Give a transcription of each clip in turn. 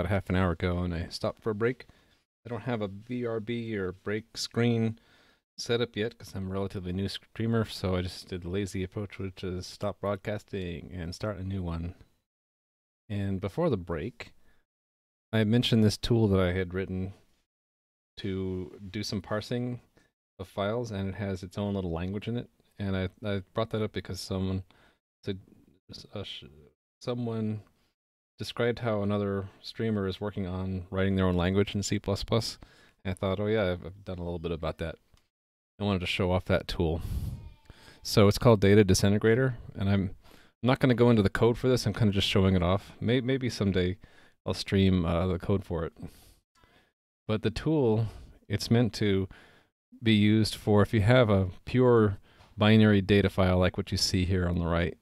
about half an hour ago and I stopped for a break. I don't have a BRB or break screen set up yet because I'm a relatively new streamer, so I just did the lazy approach, which is stop broadcasting and start a new one. And before the break, I mentioned this tool that I had written to do some parsing of files, and it has its own little language in it. And I, I brought that up because someone said, uh, someone described how another streamer is working on writing their own language in C++. And I thought, oh yeah, I've, done a little bit about that. I wanted to show off that tool. So it's called Data Disintegrator, and I'm not going to go into the code for this. I'm kind of just showing it off. May maybe someday I'll stream uh, the code for it. But the tool, it's meant to be used for if you have a pure binary data file like what you see here on the right,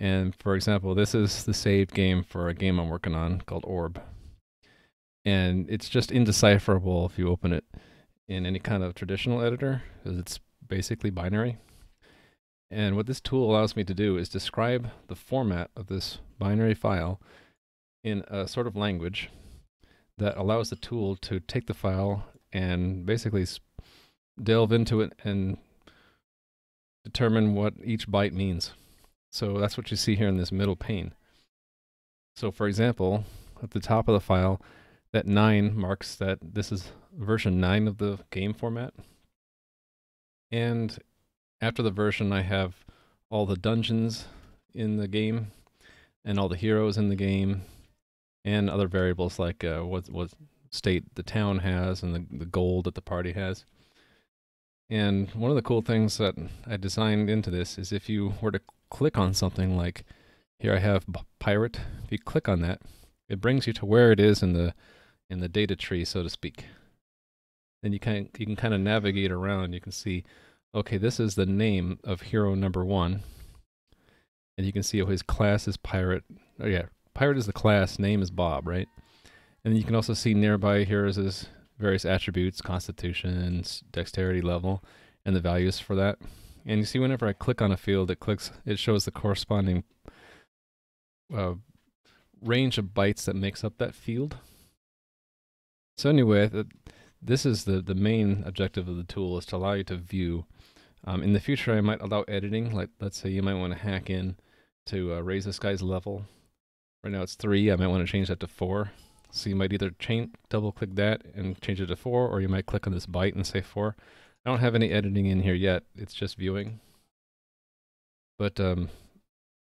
and for example, this is the saved game for a game I'm working on called Orb. And it's just indecipherable if you open it in any kind of traditional editor, because it's basically binary. And what this tool allows me to do is describe the format of this binary file in a sort of language that allows the tool to take the file and basically delve into it and determine what each byte means. So that's what you see here in this middle pane. So for example, at the top of the file, that 9 marks that this is version 9 of the game format. And after the version, I have all the dungeons in the game and all the heroes in the game and other variables like uh, what, what state the town has and the, the gold that the party has. And one of the cool things that I designed into this is if you were to click on something like here I have pirate, if you click on that, it brings you to where it is in the in the data tree, so to speak. Then you can you can kind of navigate around. You can see, okay, this is the name of hero number one, and you can see oh his class is pirate. Oh yeah, pirate is the class. Name is Bob, right? And you can also see nearby here is his various attributes, constitution, dexterity level, and the values for that. And you see whenever I click on a field, it clicks, it shows the corresponding uh, range of bytes that makes up that field. So anyway, this is the, the main objective of the tool is to allow you to view. Um, in the future, I might allow editing. Like, let's say you might want to hack in to uh, raise this guy's level. Right now it's three. I might want to change that to four. So you might either chain, double click that and change it to four, or you might click on this byte and say four. I don't have any editing in here yet. It's just viewing. But um,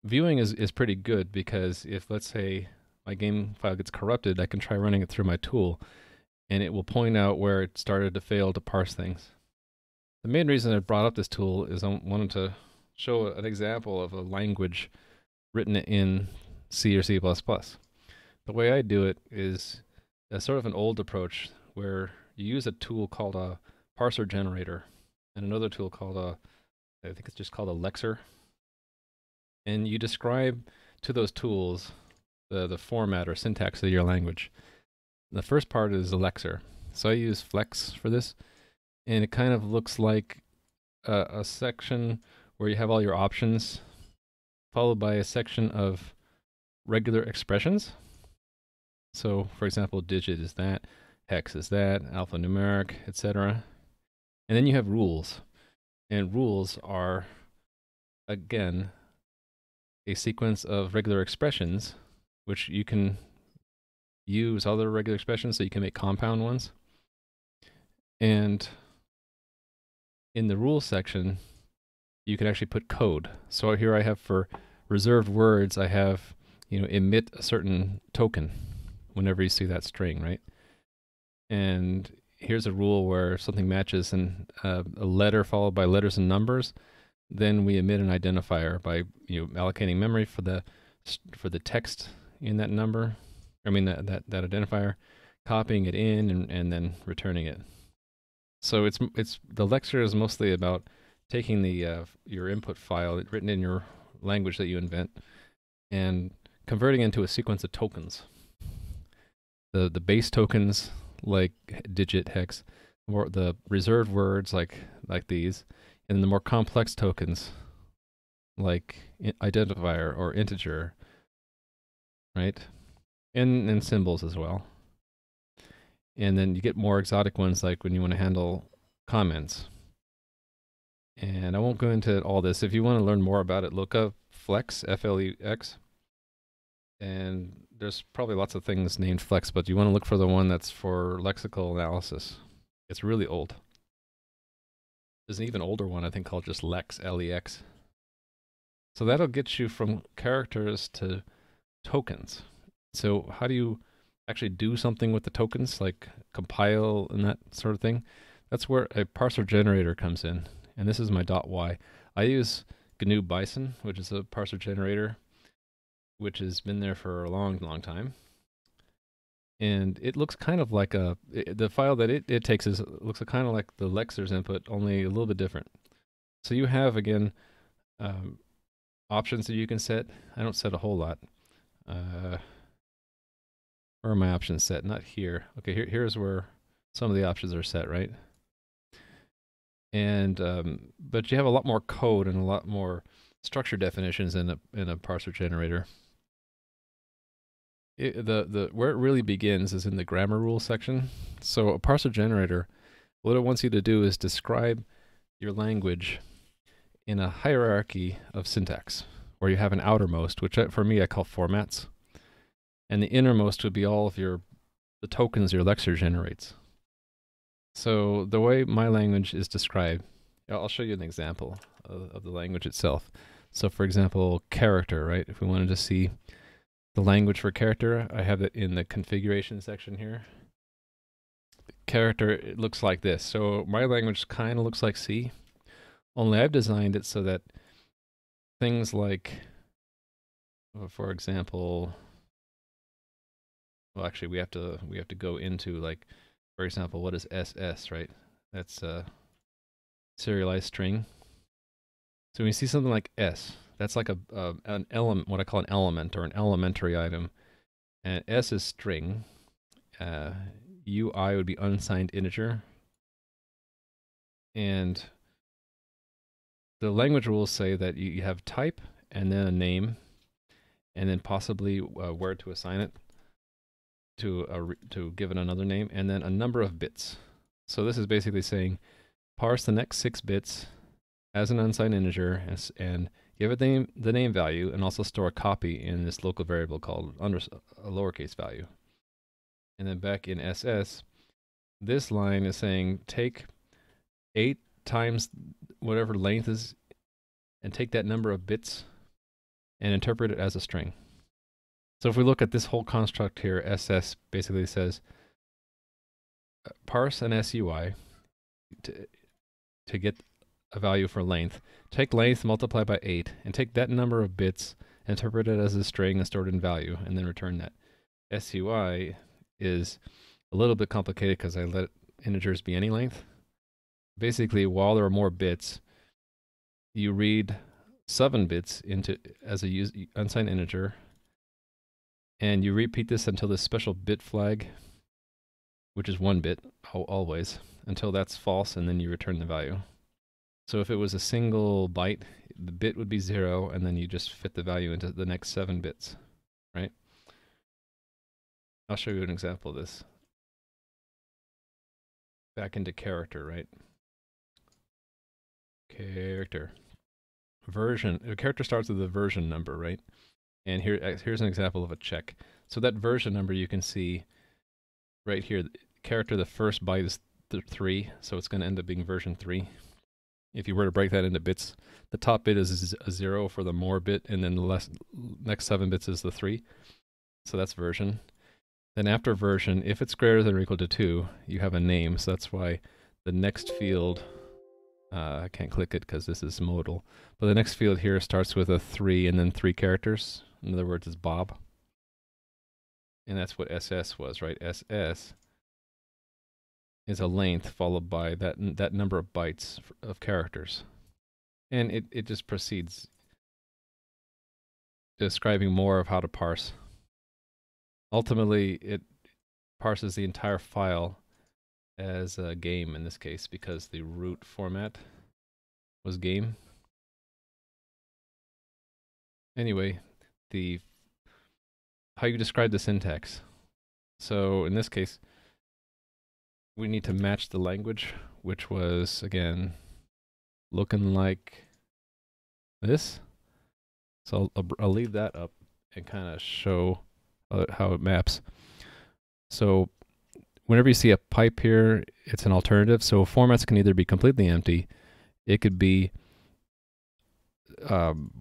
viewing is, is pretty good because if, let's say, my game file gets corrupted, I can try running it through my tool and it will point out where it started to fail to parse things. The main reason I brought up this tool is I wanted to show an example of a language written in C or C++. The way I do it is a sort of an old approach where you use a tool called a parser generator and another tool called a, I think it's just called a lexer. And you describe to those tools the, the format or syntax of your language. The first part is a lexer. So I use flex for this. And it kind of looks like a, a section where you have all your options, followed by a section of regular expressions. So for example, digit is that, hex is that, alphanumeric, etc. And then you have rules. And rules are, again, a sequence of regular expressions, which you can use other regular expressions so you can make compound ones. And in the rules section, you can actually put code. So here I have for reserved words, I have, you know, emit a certain token whenever you see that string, right? And here's a rule where something matches and uh, a letter followed by letters and numbers, then we emit an identifier by you know allocating memory for the for the text in that number. I mean that that, that identifier, copying it in and, and then returning it. So it's it's the lexer is mostly about taking the uh, your input file written in your language that you invent and converting into a sequence of tokens the the base tokens like digit hex, or the reserved words like like these, and the more complex tokens like identifier or integer, right? and and symbols as well. And then you get more exotic ones like when you want to handle comments. And I won't go into all this. If you want to learn more about it, look up Flex, F L E X. And there's probably lots of things named Flex, but you want to look for the one that's for lexical analysis. It's really old. There's an even older one, I think, called just Lex, L E X. So that'll get you from characters to tokens. So how do you actually do something with the tokens, like compile and that sort of thing? That's where a parser generator comes in. And this is my .y. I use GNU Bison, which is a parser generator, which has been there for a long, long time. And it looks kind of like a, it, the file that it, it takes is looks kind of like the Lexer's input, only a little bit different. So you have, again, um, options that you can set. I don't set a whole lot. Uh, where are my options set? Not here. Okay, here, here's where some of the options are set, right? And um, but you have a lot more code and a lot more structure definitions in a in a parser generator. It, the the where it really begins is in the grammar rules section. So a parser generator, what it wants you to do is describe your language in a hierarchy of syntax, where you have an outermost, which for me I call formats, and the innermost would be all of your the tokens your Lexer generates. So the way my language is described, I'll show you an example of, of the language itself. So for example, character, right? If we wanted to see the language for character, I have it in the configuration section here. Character, it looks like this. So my language kind of looks like C. Only I've designed it so that things like, uh, for example, well, actually, we have to we have to go into like, for example, what is SS, right? That's a serialized string. So when you see something like S, that's like a, a an element, what I call an element or an elementary item, and S is string. Uh, UI would be unsigned integer, and the language rules say that you have type and then a name, and then possibly uh, where to assign it to a to give it another name, and then a number of bits. So this is basically saying parse the next six bits as an unsigned integer and give it the name, the name value, and also store a copy in this local variable called under a lowercase value. And then back in SS, this line is saying take eight times whatever length is and take that number of bits and interpret it as a string. So if we look at this whole construct here, SS basically says uh, parse an SUI to, to get a value for length. Take length, multiply by 8, and take that number of bits, interpret it as a string and store it in value, and then return that. SUI is a little bit complicated because I let integers be any length basically while there are more bits, you read seven bits into as a use, unsigned integer, and you repeat this until this special bit flag, which is one bit always, until that's false, and then you return the value. So if it was a single byte, the bit would be zero, and then you just fit the value into the next seven bits, right? I'll show you an example of this. Back into character, right? Character. Version. A character starts with a version number, right? And here, uh, here's an example of a check. So that version number you can see right here. Character, the first byte is th 3, so it's going to end up being version 3. If you were to break that into bits, the top bit is a 0 for the more bit, and then the less, next 7 bits is the 3. So that's version. Then after version, if it's greater than or equal to 2, you have a name, so that's why the next field uh, I can't click it because this is modal. But the next field here starts with a 3 and then 3 characters. In other words, it's Bob. And that's what SS was, right? SS is a length followed by that, that number of bytes of characters. And it, it just proceeds describing more of how to parse. Ultimately, it parses the entire file as a game in this case because the root format was game. Anyway, the how you describe the syntax. So in this case, we need to match the language, which was again looking like this. So I'll, I'll leave that up and kind of show uh, how it maps. So whenever you see a pipe here, it's an alternative. So formats can either be completely empty, it could be um,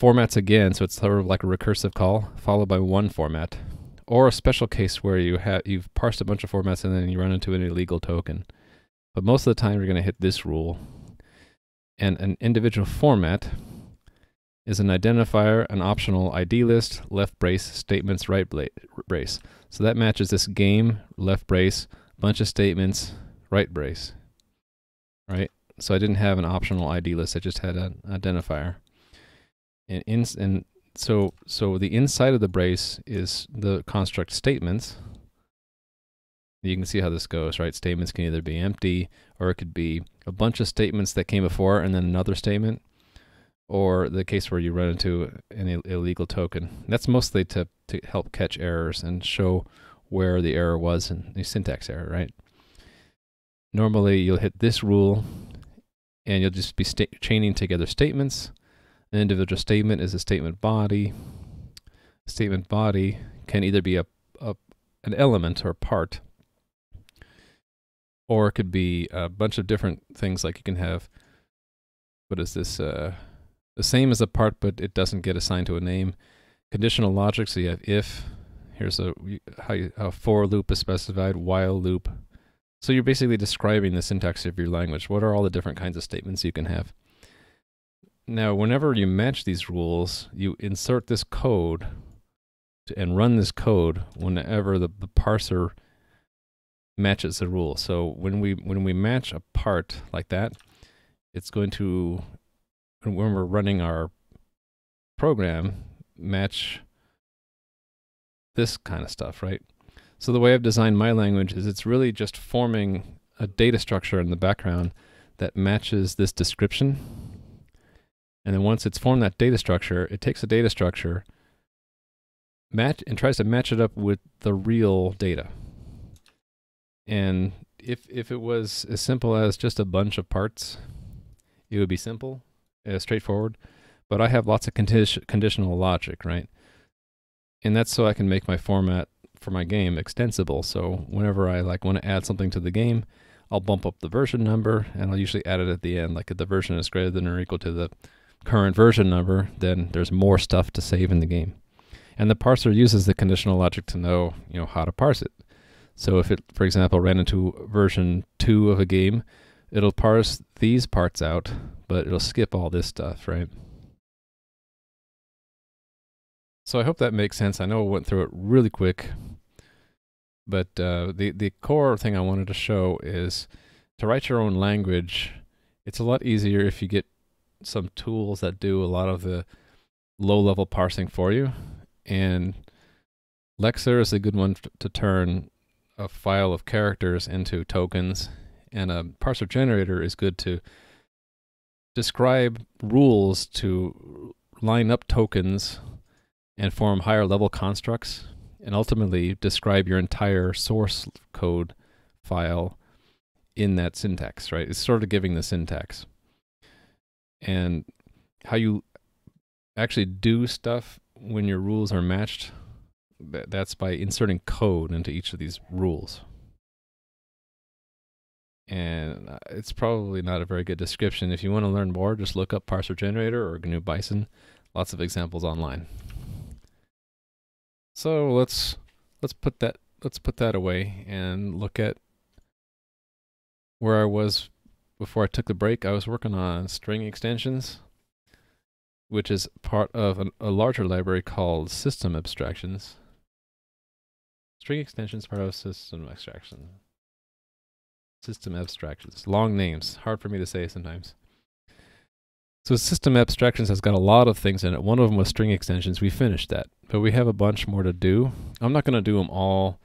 formats again, so it's sort of like a recursive call followed by one format, or a special case where you have you've parsed a bunch of formats and then you run into an illegal token. But most of the time, you're going to hit this rule, and an individual format is an identifier, an optional ID list, left brace, statements, right brace. So that matches this game, left brace, bunch of statements, right brace. Right? So I didn't have an optional ID list, I just had an identifier. And, in, so, so the inside of the brace is the construct statements. You can see how this goes, right? Statements can either be empty or it could be a bunch of statements that came before and then another statement or the case where you run into an Ill illegal token. That's mostly to, to help catch errors and show where the error was in the syntax error, right? Normally, you'll hit this rule, and you'll just be chaining together statements. An individual statement is a statement body. Statement body can either be a, a an element or a part, or it could be a bunch of different things. Like you can have, what is this? Uh, the same as a part, but it doesn't get assigned to a name. Conditional logic, so you have if. Here's a how you, a for loop is specified, while loop. So you're basically describing the syntax of your language. What are all the different kinds of statements you can have? Now, whenever you match these rules, you insert this code and run this code whenever the, the parser matches the rule. So when we when we match a part like that, it's going to when we're running our program match this kind of stuff, right? So the way I've designed my language is it's really just forming a data structure in the background that matches this description. And then once it's formed that data structure, it takes a data structure match and tries to match it up with the real data. And if if it was as simple as just a bunch of parts, it would be simple uh, straightforward, but I have lots of condi conditional logic, right? And that's so I can make my format for my game extensible. So whenever I like want to add something to the game, I'll bump up the version number and I'll usually add it at the end. Like if the version is greater than or equal to the current version number, then there's more stuff to save in the game. And the parser uses the conditional logic to know, you know, how to parse it. So if it, for example, ran into version 2 of a game, it'll parse these parts out, but it'll skip all this stuff, right? So I hope that makes sense. I know I went through it really quick, but uh, the the core thing I wanted to show is to write your own language. It's a lot easier if you get some tools that do a lot of the low level parsing for you, and Lexer is a good one to turn a file of characters into tokens and a parser generator is good to describe rules to line up tokens and form higher level constructs and ultimately describe your entire source code file in that syntax, right? It's sort of giving the syntax. And how you actually do stuff when your rules are matched, that's by inserting code into each of these rules and uh, it's probably not a very good description. If you want to learn more, just look up parser generator or GNU Bison. Lots of examples online. So let's let's put that let's put that away and look at where I was before I took the break. I was working on string extensions, which is part of an, a larger library called system abstractions. String extensions part of system abstraction system abstractions. Long names, hard for me to say sometimes. So system abstractions has got a lot of things in it. One of them was string extensions. We finished that, but we have a bunch more to do. I'm not going to do them all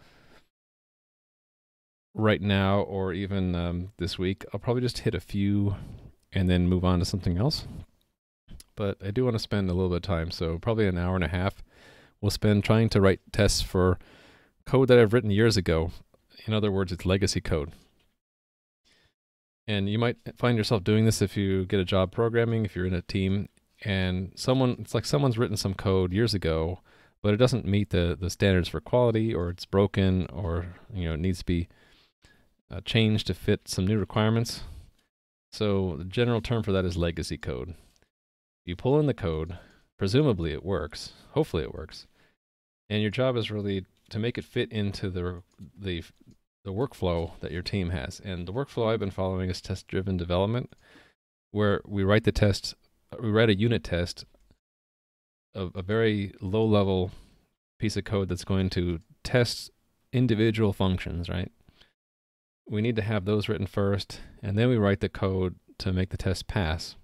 right now or even um, this week. I'll probably just hit a few and then move on to something else. But I do want to spend a little bit of time, so probably an hour and a half we'll spend trying to write tests for code that I've written years ago. In other words, it's legacy code. And you might find yourself doing this if you get a job programming, if you're in a team, and someone, it's like someone's written some code years ago, but it doesn't meet the, the standards for quality, or it's broken, or you know, it needs to be uh, changed to fit some new requirements. So the general term for that is legacy code. You pull in the code, presumably it works, hopefully it works, and your job is really to make it fit into the the the workflow that your team has. And the workflow I've been following is test-driven development, where we write the test, we write a unit test of a very low-level piece of code that's going to test individual functions, right? We need to have those written first, and then we write the code to make the test pass.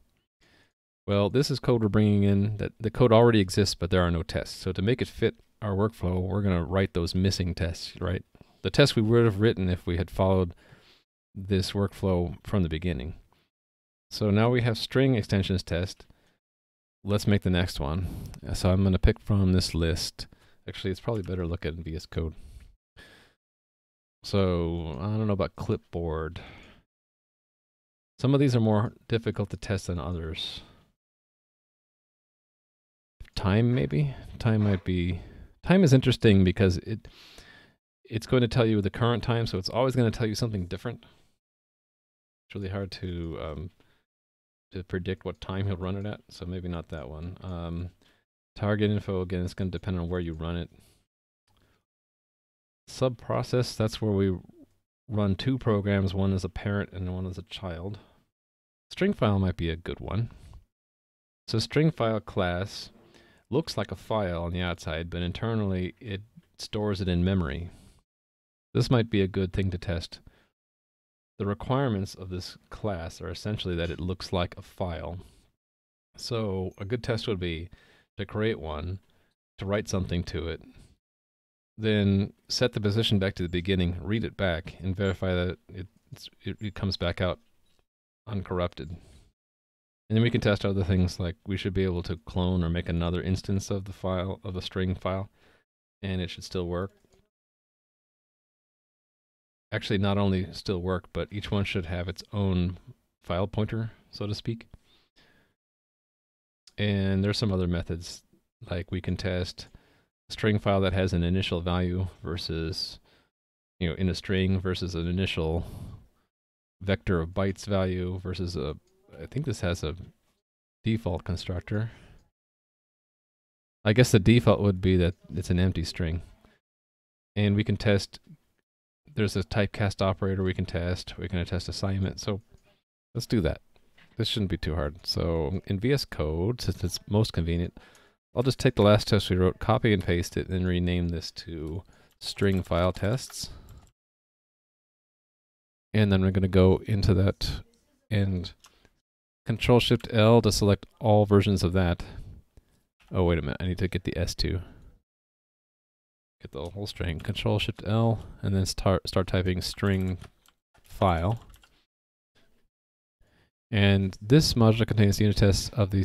Well, this is code we're bringing in that the code already exists, but there are no tests. So to make it fit our workflow, we're going to write those missing tests, right? The tests we would have written if we had followed this workflow from the beginning. So now we have string extensions test. Let's make the next one. So I'm going to pick from this list. Actually, it's probably better look at VS Code. So I don't know about clipboard. Some of these are more difficult to test than others. Time maybe? Time might be time is interesting because it it's going to tell you the current time, so it's always going to tell you something different. It's really hard to um, to predict what time he'll run it at, so maybe not that one. Um, target info again, it's going to depend on where you run it. Sub process, that's where we run two programs. One is a parent and one is a child. String file might be a good one. So string file class looks like a file on the outside, but internally it stores it in memory. This might be a good thing to test. The requirements of this class are essentially that it looks like a file. So a good test would be to create one, to write something to it, then set the position back to the beginning, read it back, and verify that it, it, it comes back out uncorrupted. And then we can test other things like we should be able to clone or make another instance of the file, of the string file, and it should still work. Actually, not only still work, but each one should have its own file pointer, so to speak. And there's some other methods, like we can test string file that has an initial value versus, you know, in a string versus an initial vector of bytes value versus a I think this has a default constructor. I guess the default would be that it's an empty string. And we can test, there's a typecast operator we can test. We can test assignment. So let's do that. This shouldn't be too hard. So in VS Code, since it's most convenient, I'll just take the last test we wrote, copy and paste it, and rename this to string file tests. And then we're going to go into that and Control Shift L to select all versions of that. Oh, wait a minute. I need to get the S2. Get the whole string. Control Shift L and then start start typing string file. And this module contains unit tests of the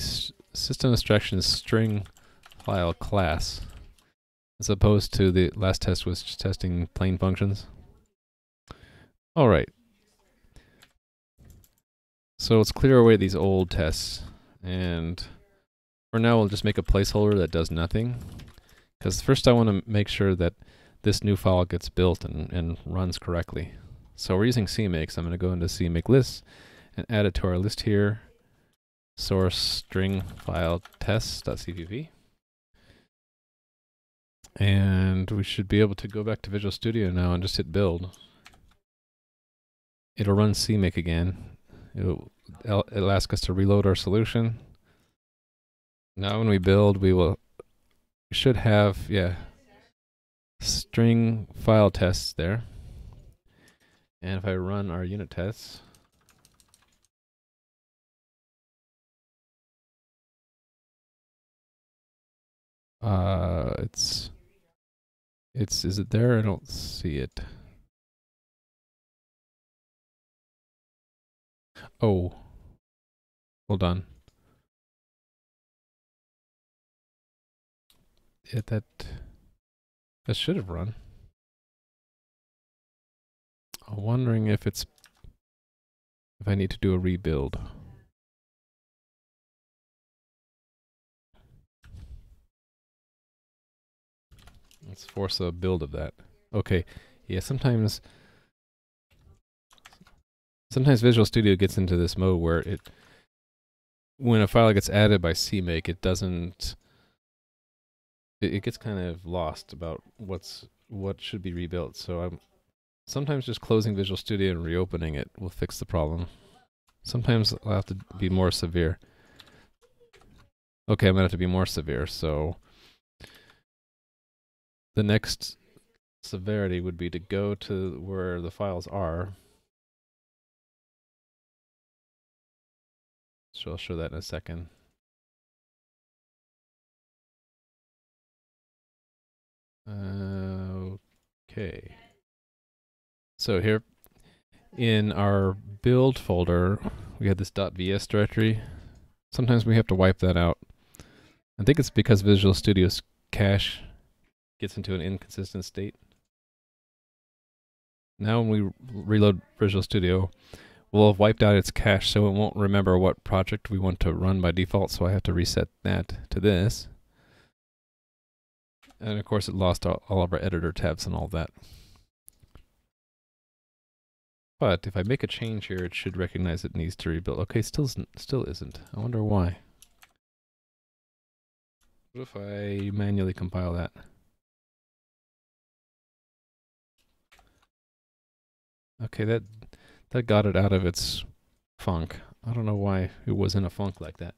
system abstractions string file class, as opposed to the last test was testing plain functions. All right. So let's clear away these old tests. And for now, we'll just make a placeholder that does nothing. Because first I want to make sure that this new file gets built and, and runs correctly. So we're using CMake, so I'm going to go into CMake list and add it to our list here. Source string file tests.cpp. And we should be able to go back to Visual Studio now and just hit build. It'll run CMake again. It'll, it'll ask us to reload our solution. Now when we build, we will should have, yeah, string file tests there. And if I run our unit tests, uh, it's, it's, is it there? I don't see it. Oh. Hold on. it that that should have run. I'm wondering if it's if I need to do a rebuild. Let's force a build of that. Okay, yeah, sometimes sometimes Visual Studio gets into this mode where it when a file gets added by CMake, it doesn't it, it gets kind of lost about what's what should be rebuilt. So I'm sometimes just closing Visual Studio and reopening it will fix the problem. Sometimes I'll have to be more severe. Okay, I'm gonna have to be more severe, so the next severity would be to go to where the files are. So I'll show that in a second. Okay. So here in our build folder, we had this .vs directory. Sometimes we have to wipe that out. I think it's because Visual Studio's cache gets into an inconsistent state. Now when we reload Visual Studio, we'll have wiped out its cache so it won't remember what project we want to run by default, so I have to reset that to this. And of course it lost all, all of our editor tabs and all that. But if I make a change here, it should recognize it needs to rebuild. Okay, still isn't, still isn't. I wonder why. What if I manually compile that? Okay, that that got it out of its funk. I don't know why it was in a funk like that.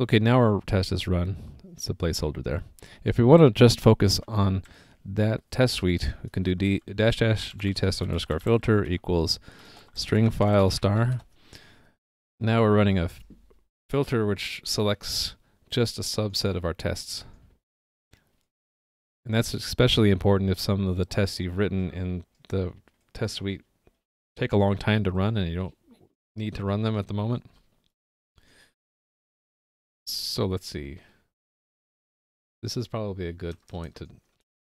Okay, now our test is run. It's a placeholder there. If we want to just focus on that test suite, we can do d dash dash g test underscore filter equals string file star. Now we're running a filter which selects just a subset of our tests. And that's especially important if some of the tests you've written in the test suite take a long time to run and you don't need to run them at the moment. So let's see. This is probably a good point to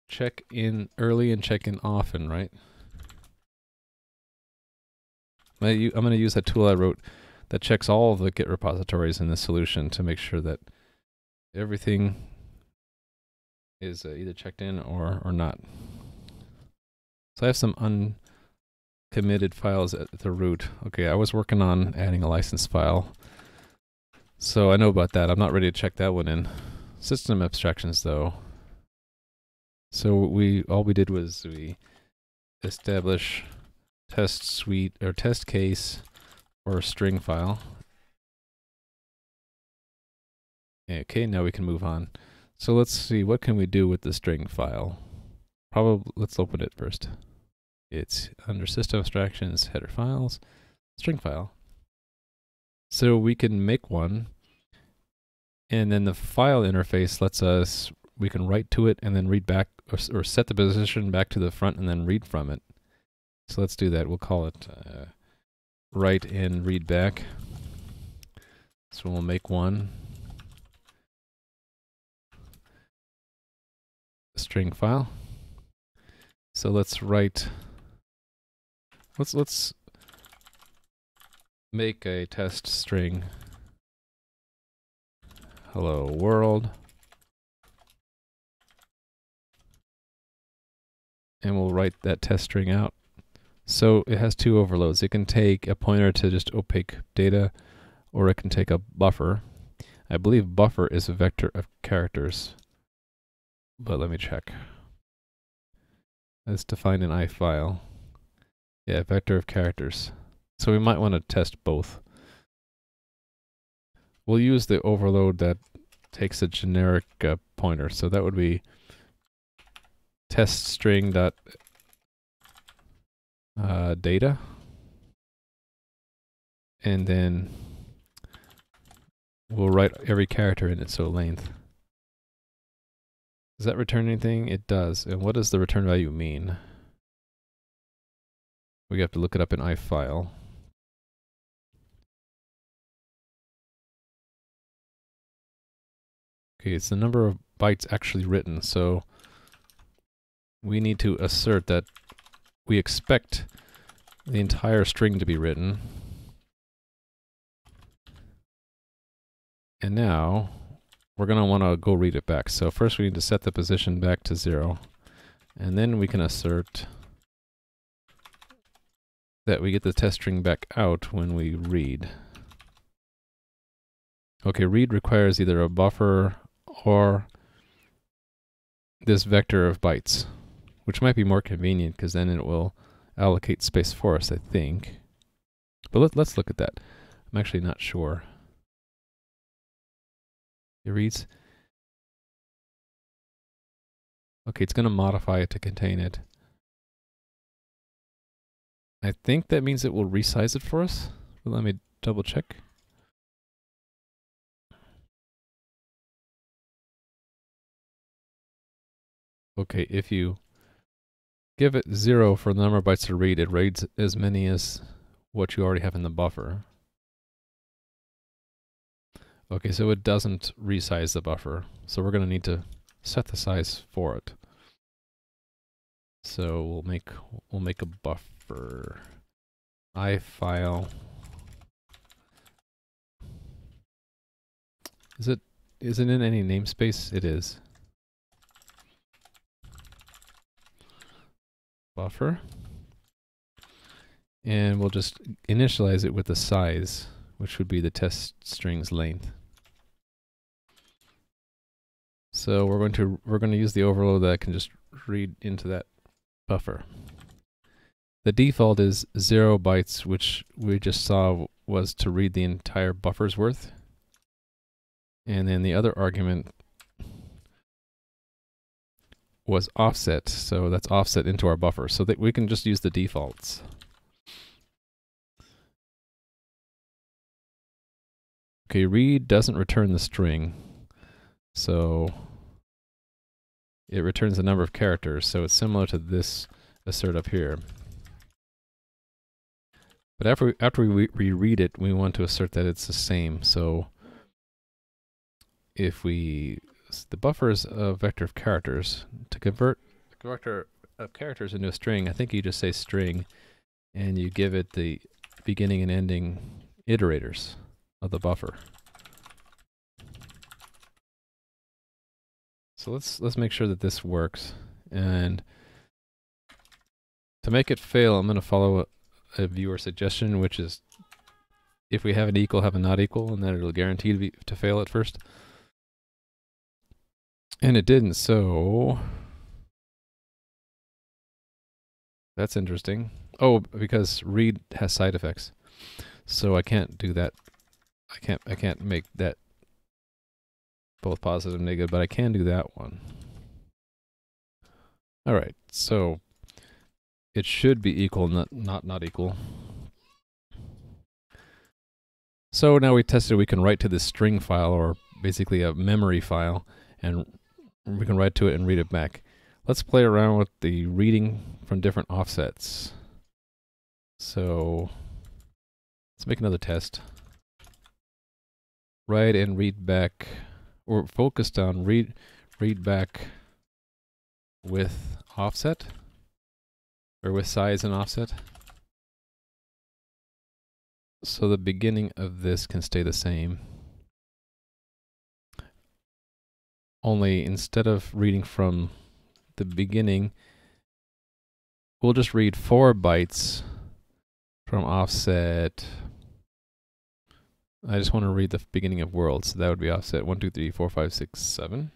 check in early and check in often, right? I'm going to use that tool I wrote that checks all of the Git repositories in the solution to make sure that everything is uh, either checked in or, or not. So I have some un committed files at the root. Okay, I was working on adding a license file. So I know about that. I'm not ready to check that one in. System abstractions though. So we all we did was we establish test suite or test case or string file. Okay, now we can move on. So let's see, what can we do with the string file? Probably, let's open it first. It's under system abstractions, header files, string file. So we can make one, and then the file interface lets us, we can write to it and then read back, or, or set the position back to the front and then read from it. So let's do that. We'll call it uh, write and read back. So we'll make one. String file. So let's write Let's let's make a test string. Hello world. And we'll write that test string out. So it has two overloads. It can take a pointer to just opaque data, or it can take a buffer. I believe buffer is a vector of characters. But let me check. It's defined in ifile. Yeah, vector of characters. So we might want to test both. We'll use the overload that takes a generic uh, pointer. So that would be test string dot uh, data. And then we'll write every character in it, so length. Does that return anything? It does. And what does the return value mean? We have to look it up in ifile. Okay, it's the number of bytes actually written, so we need to assert that we expect the entire string to be written. And now we're going to want to go read it back. So first we need to set the position back to zero. And then we can assert that we get the test string back out when we read. Okay, read requires either a buffer or this vector of bytes, which might be more convenient because then it will allocate space for us, I think. But let, let's look at that. I'm actually not sure. It reads. Okay, it's going to modify it to contain it. I think that means it will resize it for us. But let me double check. Okay, if you give it zero for the number of bytes to read, it reads as many as what you already have in the buffer. Okay, so it doesn't resize the buffer. So we're going to need to set the size for it. So we'll make we'll make a buffer i file. Is it is it in any namespace? It is. buffer. And we'll just initialize it with the size, which would be the test string's length. So we're going to we're going to use the overload that can just read into that buffer. The default is zero bytes, which we just saw was to read the entire buffer's worth. And then the other argument was offset, so that's offset into our buffer, so that we can just use the defaults. Okay, read doesn't return the string, so it returns the number of characters, so it's similar to this assert up here. But after we, after we reread it, we want to assert that it's the same. So if we the buffer is a vector of characters. To convert the vector of characters into a string, I think you just say string, and you give it the beginning and ending iterators of the buffer. So let's let's make sure that this works. And to make it fail, I'm going to follow a, viewer suggestion, which is if we have an equal, have a not equal, and then it'll guarantee to, be, to fail at first. And it didn't, so... That's interesting. Oh, because read has side effects. So I can't do that. I can't I can't make that both positive and negative, but I can do that one. Alright, so it should be equal, not not not equal. So now we tested we can write to this string file or basically a memory file and we can write to it and read it back. Let's play around with the reading from different offsets. So let's make another test. Write and read back. We're focused on read read back with offset or with size and offset. So the beginning of this can stay the same. Only instead of reading from the beginning, we'll just read four bytes from offset. I just want to read the beginning of world, so that would be offset 1, 2, 3, 4, 5, 6, 7.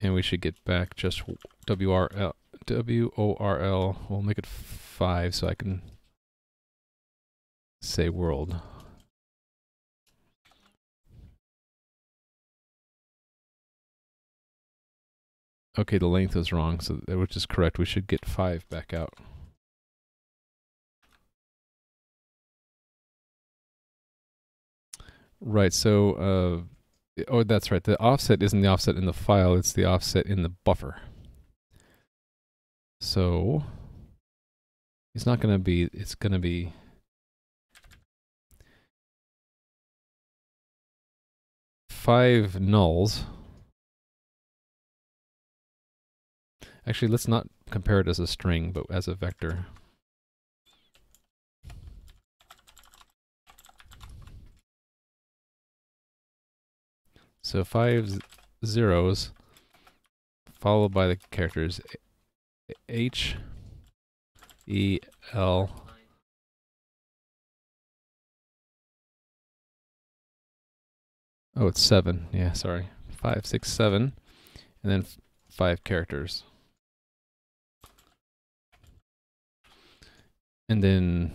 And we should get back just WRL, WORL. We'll make it 5 so I can say world. Okay, the length is wrong, so which is correct. We should get 5 back out. Right, so, uh, oh, that's right. The offset isn't the offset in the file, it's the offset in the buffer. So, it's not going to be, it's going to be five nulls. Actually, let's not compare it as a string, but as a vector. So five zeros followed by the characters H, E, L. Oh, it's seven. Yeah, sorry. Five, six, seven. And then five characters. And then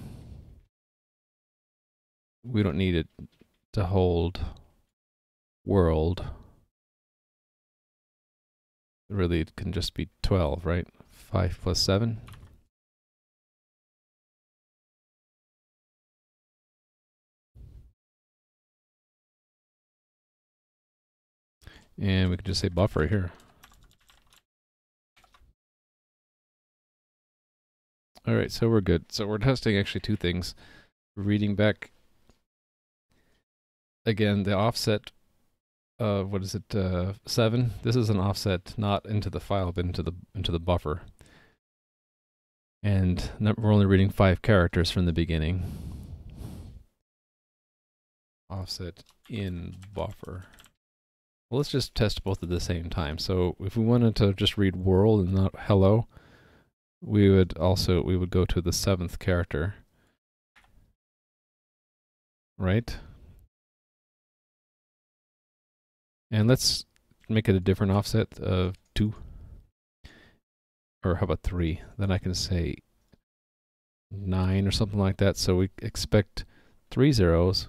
we don't need it to hold world. Really, it can just be 12, right? 5 plus 7. And we can just say buffer here. All right, so we're good. So we're testing actually two things. Reading back again the offset uh what is it uh 7 this is an offset not into the file but into the into the buffer and we're only reading five characters from the beginning. Offset in buffer. Well let's just test both at the same time. So if we wanted to just read world and not hello we would also we would go to the seventh character. Right? And let's make it a different offset of 2. Or how about 3? Then I can say 9 or something like that. So we expect three zeros,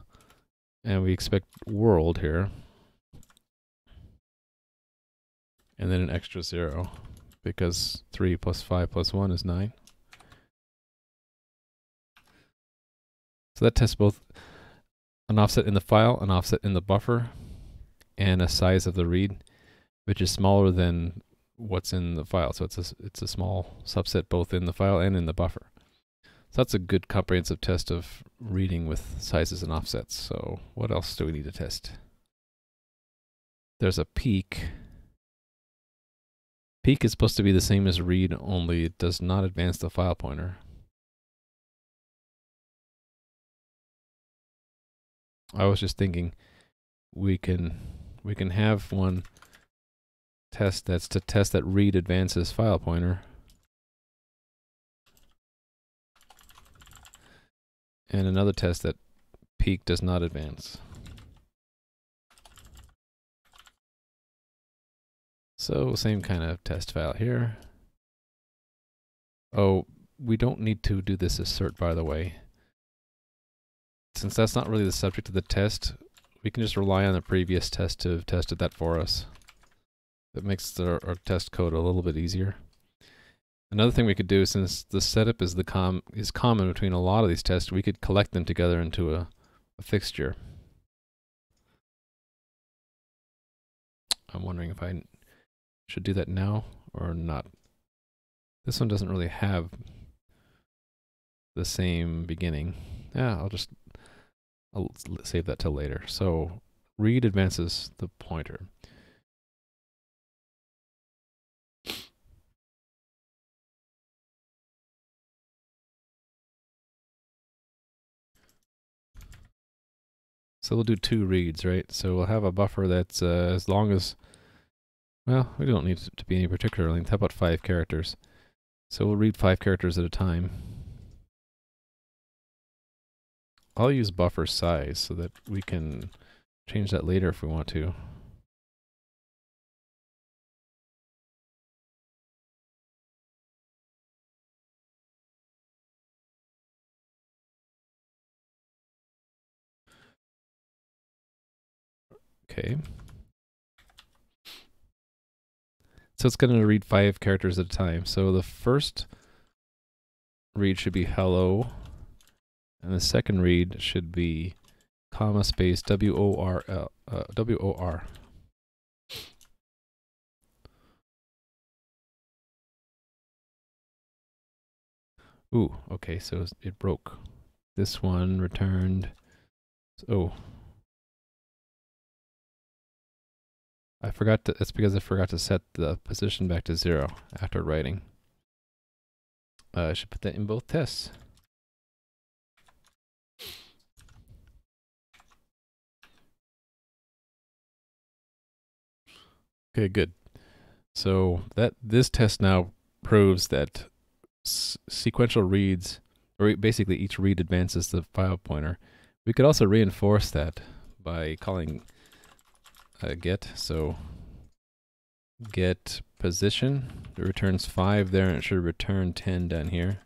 and we expect world here. And then an extra 0, because 3 plus 5 plus 1 is 9. So that tests both an offset in the file, an offset in the buffer and a size of the read, which is smaller than what's in the file. So it's a, it's a small subset both in the file and in the buffer. So that's a good comprehensive test of reading with sizes and offsets. So what else do we need to test? There's a peek. Peek is supposed to be the same as read, only it does not advance the file pointer. I was just thinking we can we can have one test that's to test that read advances file pointer. And another test that peek does not advance. So same kind of test file here. Oh, we don't need to do this assert by the way. Since that's not really the subject of the test, we can just rely on the previous test to have tested that for us. That makes the, our test code a little bit easier. Another thing we could do, since the setup is the com is common between a lot of these tests, we could collect them together into a, a fixture. I'm wondering if I should do that now or not. This one doesn't really have the same beginning. Yeah, I'll just I'll save that till later. So read advances the pointer. So we'll do two reads, right? So we'll have a buffer that's uh, as long as, well, we don't need to be any particular length. How about five characters? So we'll read five characters at a time. I'll use buffer size so that we can change that later if we want to. Okay. So it's going to read five characters at a time. So the first read should be hello and the second read should be comma space W O R L uh, W O R. Ooh, okay, so it broke. This one returned. Oh. I forgot to, it's because I forgot to set the position back to zero after writing. Uh, I should put that in both tests. Okay, good. So that this test now proves that sequential reads, or basically each read advances the file pointer. We could also reinforce that by calling a get. So get position, it returns 5 there, and it should return 10 down here.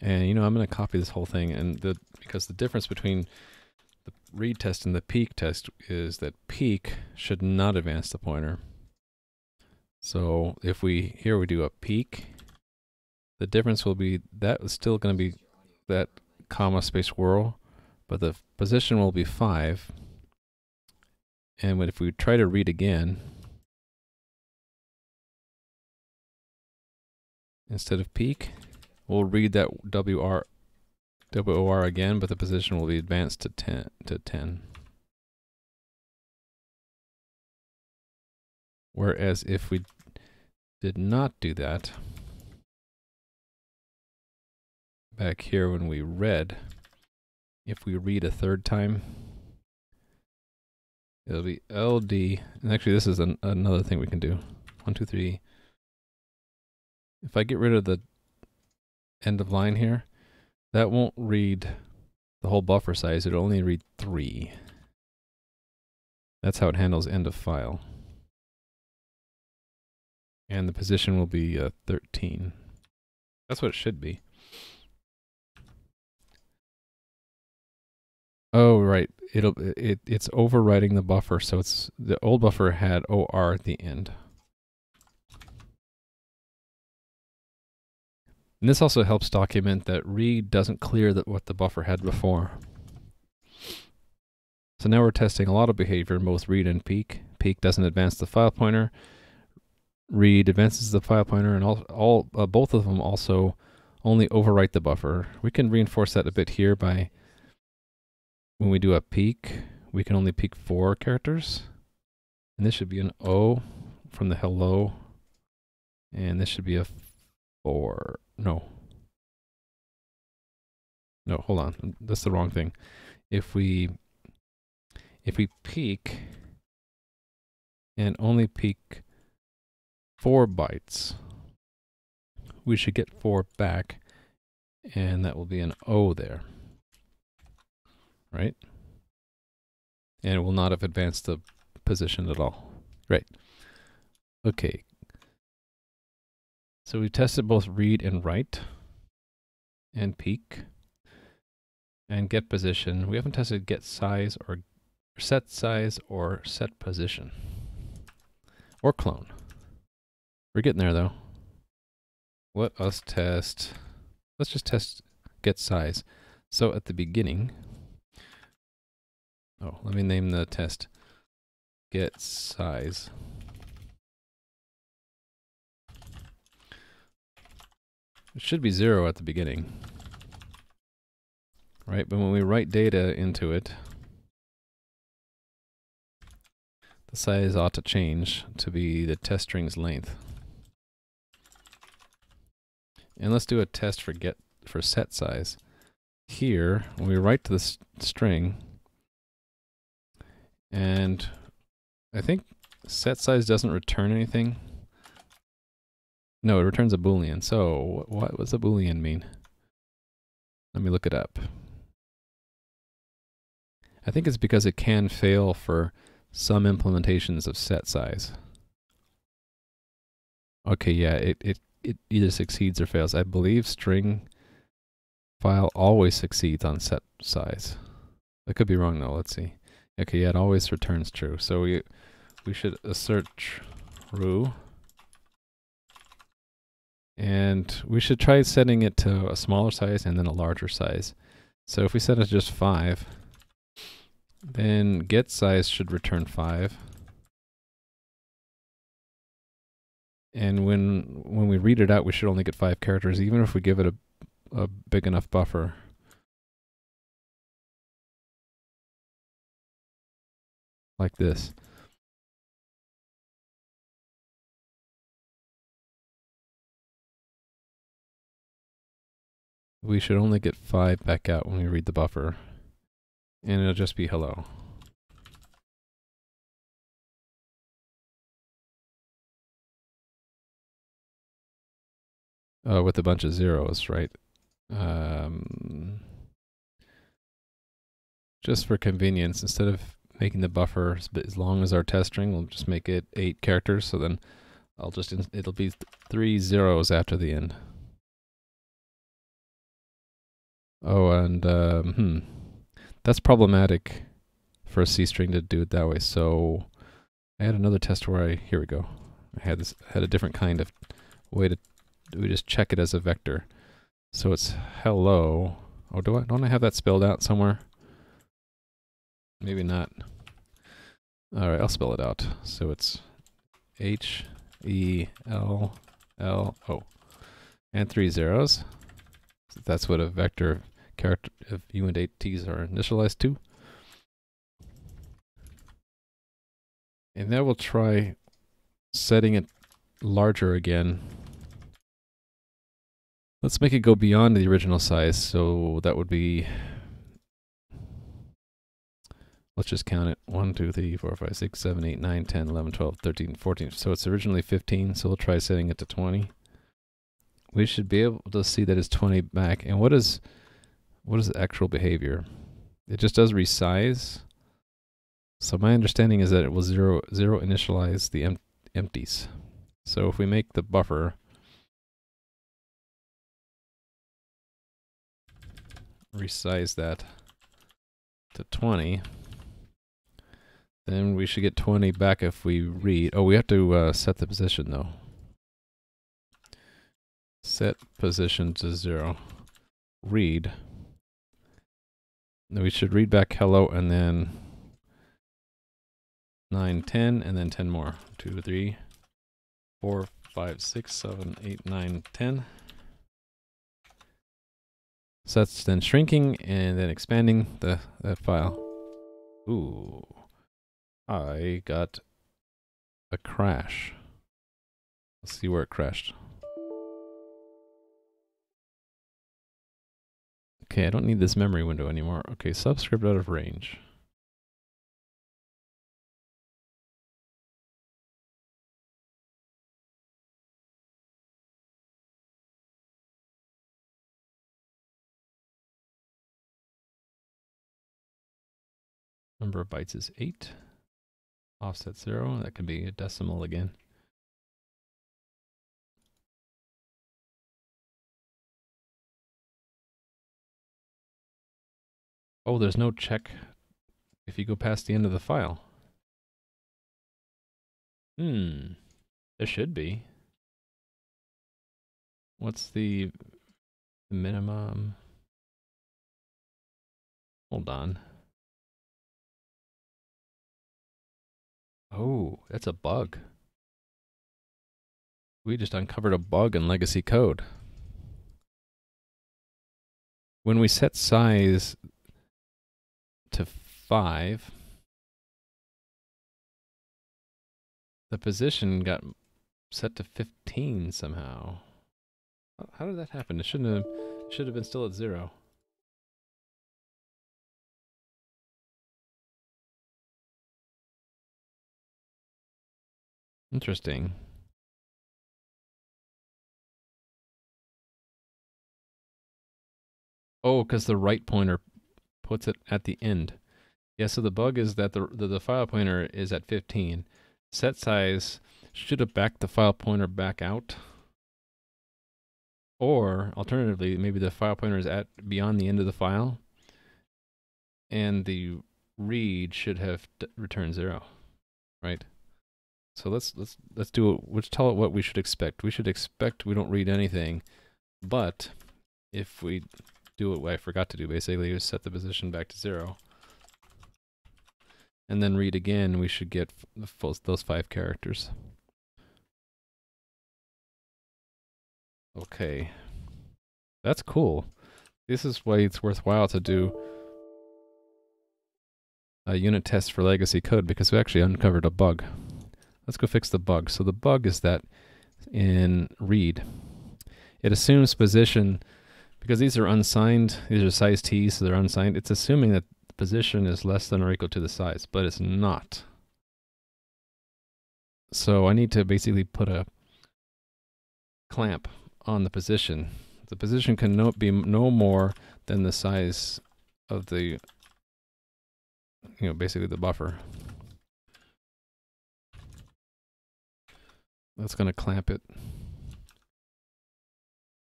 And you know, I'm going to copy this whole thing, and the because the difference between the read test and the peek test is that peek should not advance the pointer. So if we here we do a peek, the difference will be that is still going to be that comma space whirl, but the position will be 5. And if we try to read again, instead of peek, we'll read that WR, WOR again, but the position will be advanced to 10. To 10. Whereas if we did not do that, back here when we read, if we read a third time, it'll be LD, and actually this is an, another thing we can do. One, two, three. If I get rid of the end of line here, that won't read the whole buffer size, it'll only read three. That's how it handles end of file. And the position will be uh, 13. That's what it should be. Oh, right. It'll it it's overwriting the buffer, so it's the old buffer had OR at the end. And this also helps document that read doesn't clear the, what the buffer had before. So now we're testing a lot of behavior both read and peek. Peek doesn't advance the file pointer. Read advances the file pointer, and all, all uh, both of them also only overwrite the buffer. We can reinforce that a bit here by when we do a peek, we can only peek four characters. And this should be an O from the hello. And this should be a four. No. No, hold on. That's the wrong thing. If we if we peek and only peek four bytes, we should get four back, and that will be an O there right? And it will not have advanced the position at all. Right. Okay. So we've tested both read and write and peek and get position. We haven't tested get size or set size or set position or clone. We're getting there though. Let us test, let's just test get size. So at the beginning, Oh, let me name the test get size. It should be zero at the beginning. Right, but when we write data into it, the size ought to change to be the test string's length. And let's do a test for get for set size. Here, when we write to the string, and I think set size doesn't return anything. No, it returns a boolean. So what does a boolean mean? Let me look it up. I think it's because it can fail for some implementations of set size. Okay, yeah, it, it, it either succeeds or fails. I believe string file always succeeds on set size. I could be wrong though, let's see. Okay, yeah, it always returns true. So we we should assert true. And we should try setting it to a smaller size and then a larger size. So if we set it to just 5, then get size should return 5. And when when we read it out, we should only get 5 characters, even if we give it a, a big enough buffer. Like this. We should only get 5 back out when we read the buffer. And it'll just be hello. Uh, with a bunch of zeros, right? Um, just for convenience, instead of making the buffer as, long as our test string, we'll just make it eight characters. So then I'll just, it'll be three zeros after the end. Oh, and, um, hmm. That's problematic for a C string to do it that way. So I had another test where I, here we go. I had this, had a different kind of way to, we just check it as a vector. So it's hello. Oh, do I, don't I have that spelled out somewhere? Maybe not. All right, I'll spell it out. So it's H E L L O, and three zeros. That's what a vector of character of uint 8t's are initialized to. And then we'll try setting it larger again. Let's make it go beyond the original size. So that would be Let's just count it. 1, 2, 3, 4, 5, 6, 7, 8, 9, 10, 11, 12, 13, 14. So it's originally 15, so we'll try setting it to 20. We should be able to see that it's 20 back. And what is what is the actual behavior? It just does resize. So my understanding is that it will zero zero initialize the em empties. So if we make the buffer resize that to 20 then we should get 20 back if we read. Oh, we have to uh, set the position though. Set position to zero. Read. Then we should read back hello and then 9, 10, and then 10 more. 2, 3, 4, 5, 6, 7, 8, 9, 10. So that's then shrinking and then expanding the that file. Ooh. I got a crash. Let's see where it crashed. Okay, I don't need this memory window anymore. Okay, subscript out of range. Number of bytes is 8 offset zero. That can be a decimal again. Oh, there's no check if you go past the end of the file. Hmm. There should be. What's the minimum? Hold on. Oh, that's a bug. We just uncovered a bug in legacy code. When we set size to 5, the position got set to 15 somehow. How did that happen? It shouldn't have, should have been still at 0. Interesting. Oh, because the write pointer puts it at the end. Yeah, so the bug is that the, the, the file pointer is at 15. Set size should have backed the file pointer back out. Or alternatively, maybe the file pointer is at beyond the end of the file, and the read should have returned zero, right? So let's let's let's do it. Let's tell it what we should expect. We should expect we don't read anything, but if we do what I forgot to do, basically, is set the position back to zero, and then read again, we should get those five characters. Okay, that's cool. This is why it's worthwhile to do a unit test for legacy code because we actually uncovered a bug. Let's go fix the bug. So the bug is that in read, it assumes position because these are unsigned. These are size t, so they're unsigned. It's assuming that position is less than or equal to the size, but it's not. So I need to basically put a clamp on the position. The position can no, be no more than the size of the, you know, basically the buffer. That's going to clamp it.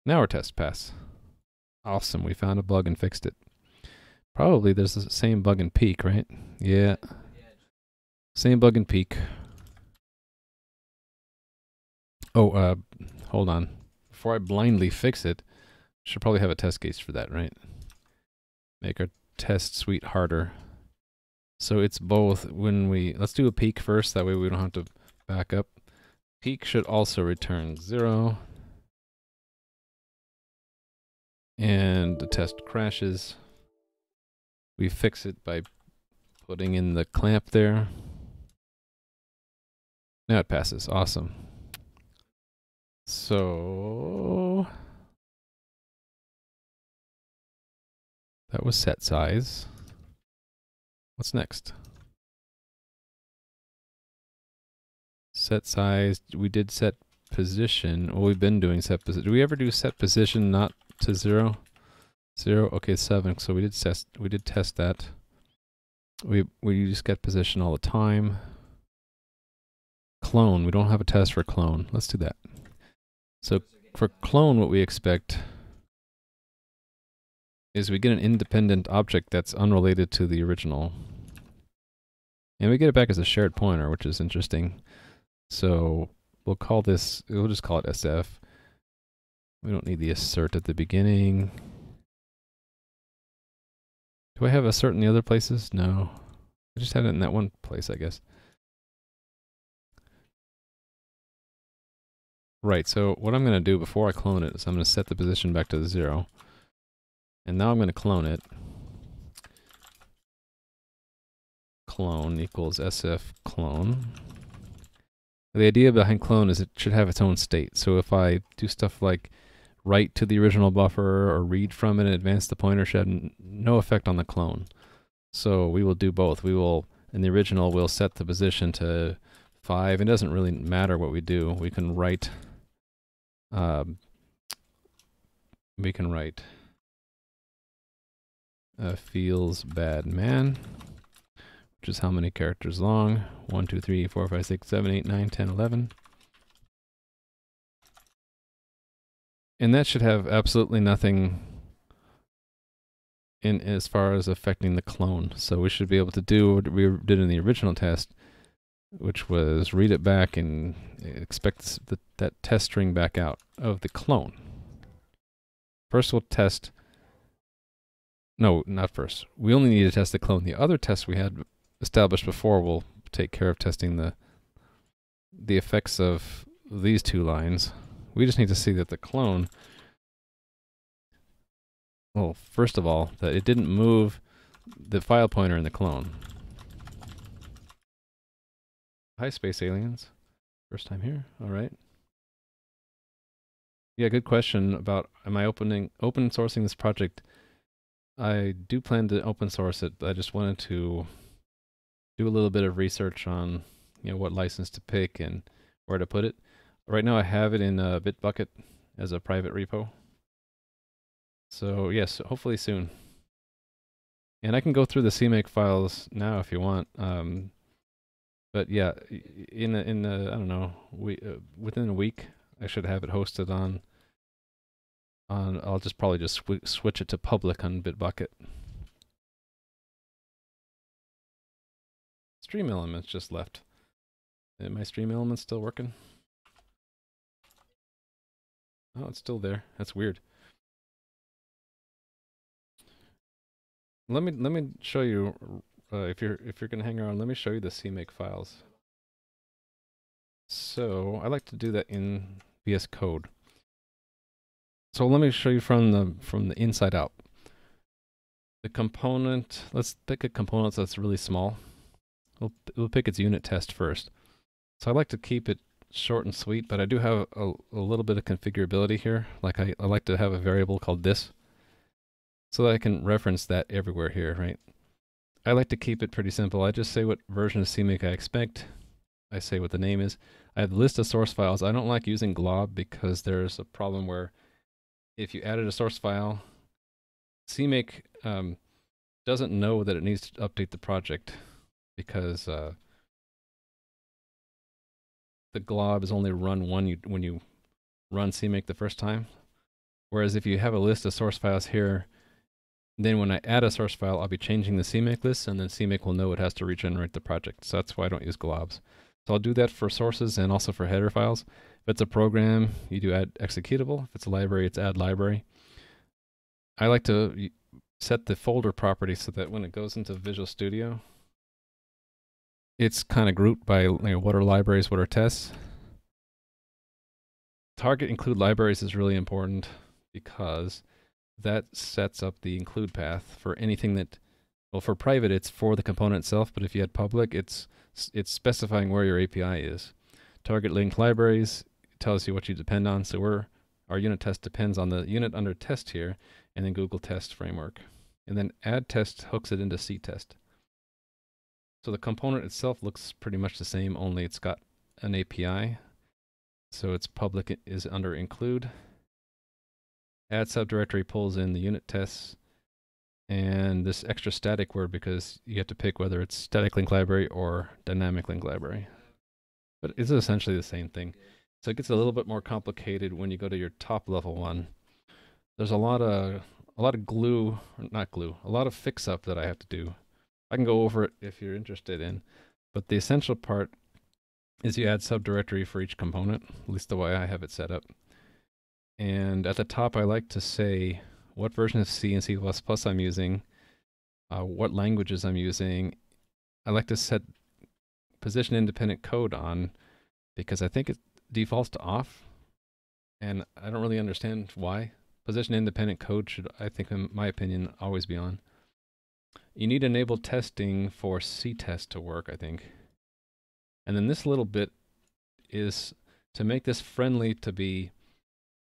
Now our test pass. Awesome, we found a bug and fixed it. Probably there's the same bug in peek, right? Yeah. Same bug in peek. Oh, uh, hold on. Before I blindly fix it, should probably have a test case for that, right? Make our test suite harder. So it's both when we, let's do a peek first, that way we don't have to back up. Peek should also return zero. And the test crashes. We fix it by putting in the clamp there. Now it passes, awesome. So that was set size. What's next? Set size. We did set position. Well, we've been doing set position. Do we ever do set position not to zero? Zero. Okay, seven. So we did test. We did test that. We we just get position all the time. Clone. We don't have a test for clone. Let's do that. So for clone, what we expect is we get an independent object that's unrelated to the original. And we get it back as a shared pointer, which is interesting. So we'll call this, we'll just call it SF. We don't need the assert at the beginning. Do I have assert in the other places? No. I just had it in that one place, I guess. Right, so what I'm going to do before I clone it is I'm going to set the position back to the zero. And now I'm going to clone it. Clone equals sf clone. The idea behind clone is it should have its own state. So if I do stuff like write to the original buffer or read from it and advance the pointer should have no effect on the clone. So we will do both. We will, in the original, we'll set the position to 5. It doesn't really matter what we do. We can write um, we can write uh, feels bad man, which is how many characters long? 1, 2, 3, 4, 5, 6, 7, 8, 9, 10, 11. And that should have absolutely nothing in as far as affecting the clone. So we should be able to do what we did in the original test, which was read it back and expect the, that test string back out of the clone. First we'll test, no, not first. We only need to test the clone. The other test we had established before will take care of testing the the effects of these two lines. We just need to see that the clone, well, first of all, that it didn't move the file pointer in the clone. Hi, Space Aliens. First time here. All right. Yeah, good question about am I opening open sourcing this project? I do plan to open source it. but I just wanted to do a little bit of research on you know what license to pick and where to put it. Right now I have it in a Bitbucket as a private repo. So yes, hopefully soon. And I can go through the CMake files now if you want. Um, but yeah, in a, in a, I don't know, we uh, within a week I should have it hosted on. On I'll just probably just sw switch it to public on Bitbucket. Stream elements just left. Is my stream elements still working? Oh, it's still there. That's weird. Let me let me show you uh, if you're if you're gonna hang around, let me show you the CMake files. So I like to do that in VS Code. So let me show you from the from the inside out. the component, let's pick a component that's really small. We'll, we'll pick its unit test first. So I like to keep it short and sweet, but I do have a, a little bit of configurability here. Like I, I like to have a variable called this so that I can reference that everywhere here, right? I like to keep it pretty simple. I just say what version of CMake I expect. I say what the name is. I have a list of source files. I don't like using glob because there's a problem where if you added a source file, CMake um, doesn't know that it needs to update the project because uh, the glob is only run one you, when you run CMake the first time. Whereas if you have a list of source files here, then when I add a source file, I'll be changing the CMake list, and then CMake will know it has to regenerate the project. So that's why I don't use globs. So I'll do that for sources and also for header files. If it's a program, you do add executable. If it's a library, it's add library. I like to set the folder property so that when it goes into Visual Studio, it's kind of grouped by you know, what are libraries, what are tests. Target include libraries is really important because that sets up the include path for anything that, well, for private, it's for the component itself, but if you had public, it's it's specifying where your API is. Target linked libraries tells you what you depend on. So we're our unit test depends on the unit under test here, and then Google Test Framework. And then add test hooks it into ctest. So the component itself looks pretty much the same, only it's got an API. So its public is under include. Add subdirectory pulls in the unit tests and this extra static word because you have to pick whether it's static link library or dynamic link library. But it's essentially the same thing. So it gets a little bit more complicated when you go to your top level one. There's a lot of a lot of glue, not glue, a lot of fix up that I have to do. I can go over it if you're interested in, but the essential part is you add subdirectory for each component, at least the way I have it set up. And at the top, I like to say what version of C and C++ I'm using, uh, what languages I'm using. I like to set position independent code on because I think it defaults to off. And I don't really understand why. Position independent code should, I think, in my opinion, always be on. You need enable testing for ctest to work, I think. And then this little bit is to make this friendly to be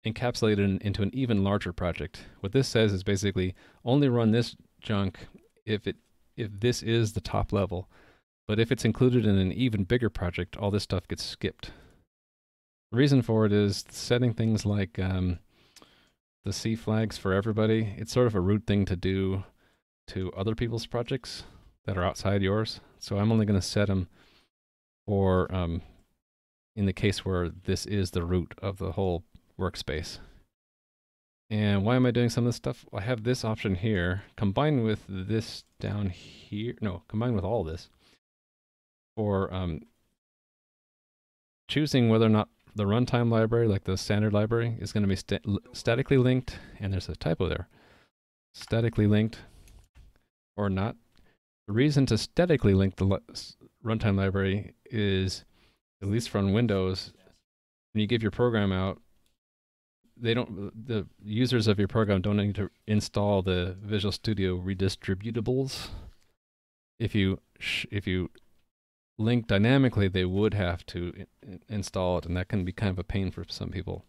encapsulated in, into an even larger project. What this says is basically only run this junk if it if this is the top level. But if it's included in an even bigger project, all this stuff gets skipped. The reason for it is setting things like um, the C flags for everybody. It's sort of a rude thing to do to other people's projects that are outside yours. So I'm only going to set them for um, in the case where this is the root of the whole workspace. And why am I doing some of this stuff? I have this option here combined with this down here. No, combined with all this for um, choosing whether or not the runtime library, like the standard library, is going to be sta statically linked. And there's a typo there. Statically linked or not. The reason to statically link the runtime library is, at least from Windows, when you give your program out, they don't the users of your program don't need to install the Visual Studio redistributables. If you if you link dynamically, they would have to install it, and that can be kind of a pain for some people.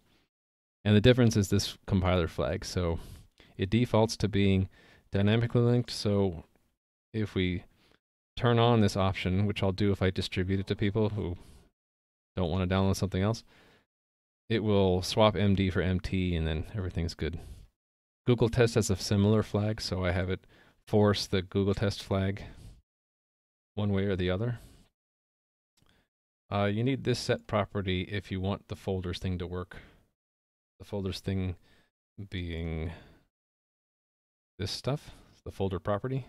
And the difference is this compiler flag. So it defaults to being dynamically linked. So if we turn on this option, which I'll do if I distribute it to people who don't want to download something else, it will swap MD for MT and then everything's good. Google test has a similar flag, so I have it force the Google test flag one way or the other. Uh, you need this set property if you want the folders thing to work. The folders thing being this stuff, the folder property.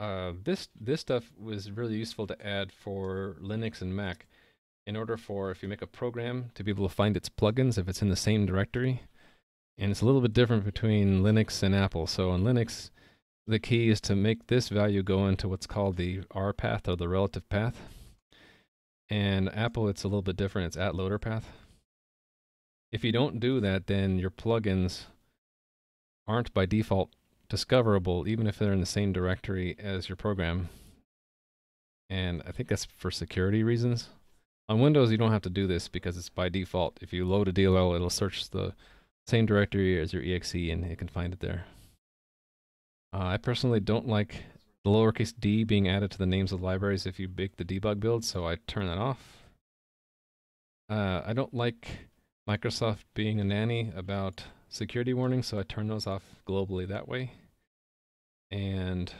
Uh, this this stuff was really useful to add for Linux and Mac in order for if you make a program to be able to find its plugins if it's in the same directory. And it's a little bit different between Linux and Apple. So on Linux, the key is to make this value go into what's called the R path or the relative path. And Apple, it's a little bit different. It's at loader path. If you don't do that, then your plugins aren't by default discoverable, even if they're in the same directory as your program. And I think that's for security reasons. On Windows, you don't have to do this because it's by default. If you load a DLL, it'll search the same directory as your exe and it can find it there. Uh, I personally don't like the lowercase d being added to the names of libraries if you make the debug build, so I turn that off. Uh, I don't like Microsoft being a nanny about security warnings, so I turn those off globally that way. And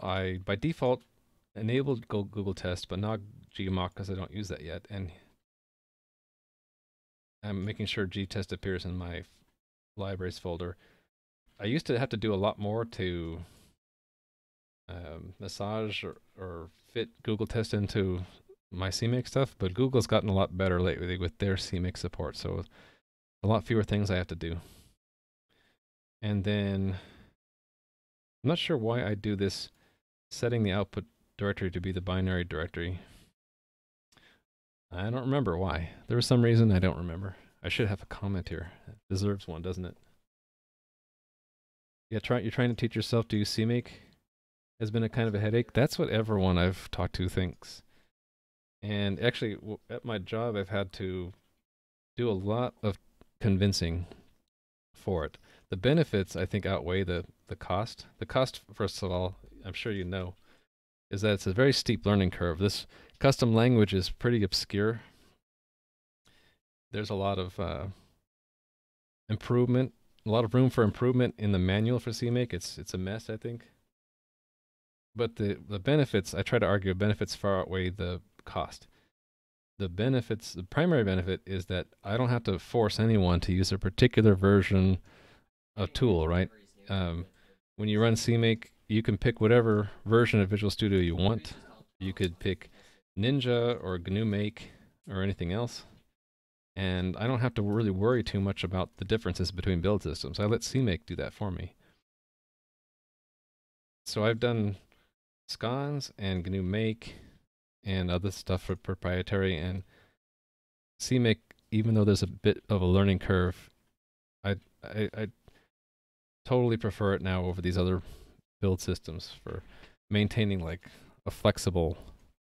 I, by default, enabled Google Test, but not GMock because I don't use that yet. And I'm making sure gtest appears in my libraries folder. I used to have to do a lot more to um, massage or, or fit Google Test into my CMake stuff, but Google's gotten a lot better lately with their CMake support, so a lot fewer things I have to do. And then I'm not sure why I do this setting the output directory to be the binary directory. I don't remember why. There was some reason I don't remember. I should have a comment here. It deserves one, doesn't it? Yeah, try, you're trying to teach yourself to use CMake has been a kind of a headache. That's what everyone I've talked to thinks. And actually, at my job, I've had to do a lot of convincing for it. The benefits, I think, outweigh the, the cost. The cost, first of all, I'm sure you know, is that it's a very steep learning curve. This custom language is pretty obscure. There's a lot of uh, improvement, a lot of room for improvement in the manual for CMake. It's it's a mess, I think. But the the benefits, I try to argue, benefits far outweigh the cost. The benefits, the primary benefit is that I don't have to force anyone to use a particular version of tool, right? Um, when you run CMake, you can pick whatever version of Visual Studio you want. You could pick Ninja or GNU Make or anything else. And I don't have to really worry too much about the differences between build systems. I let CMake do that for me. So I've done scons and GNU Make and other stuff for proprietary and CMake, even though there's a bit of a learning curve, I, I, I totally prefer it now over these other build systems for maintaining like a flexible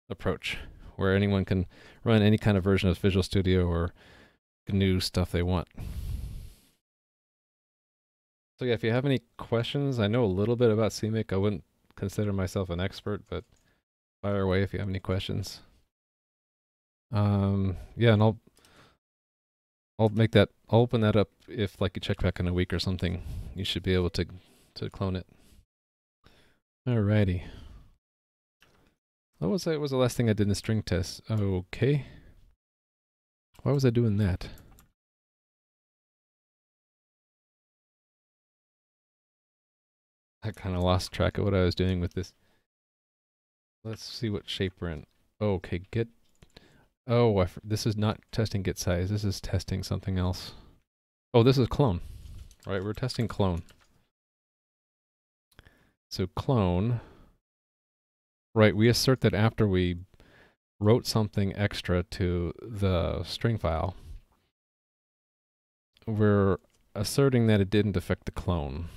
approach where anyone can run any kind of version of Visual Studio or GNU stuff they want. So yeah, if you have any questions, I know a little bit about CMake. I wouldn't consider myself an expert, but fire away if you have any questions. Um, yeah, and I'll I'll make that I'll open that up if like you check back in a week or something. You should be able to to clone it. Alrighty. What was that? was the last thing I did in the string test? Okay. Why was I doing that? I kind of lost track of what I was doing with this. Let's see what shape we're in. Okay, get. Oh, I, this is not testing get size. This is testing something else. Oh, this is clone. Right, we're testing clone. So clone. Right, we assert that after we wrote something extra to the string file, we're asserting that it didn't affect the clone.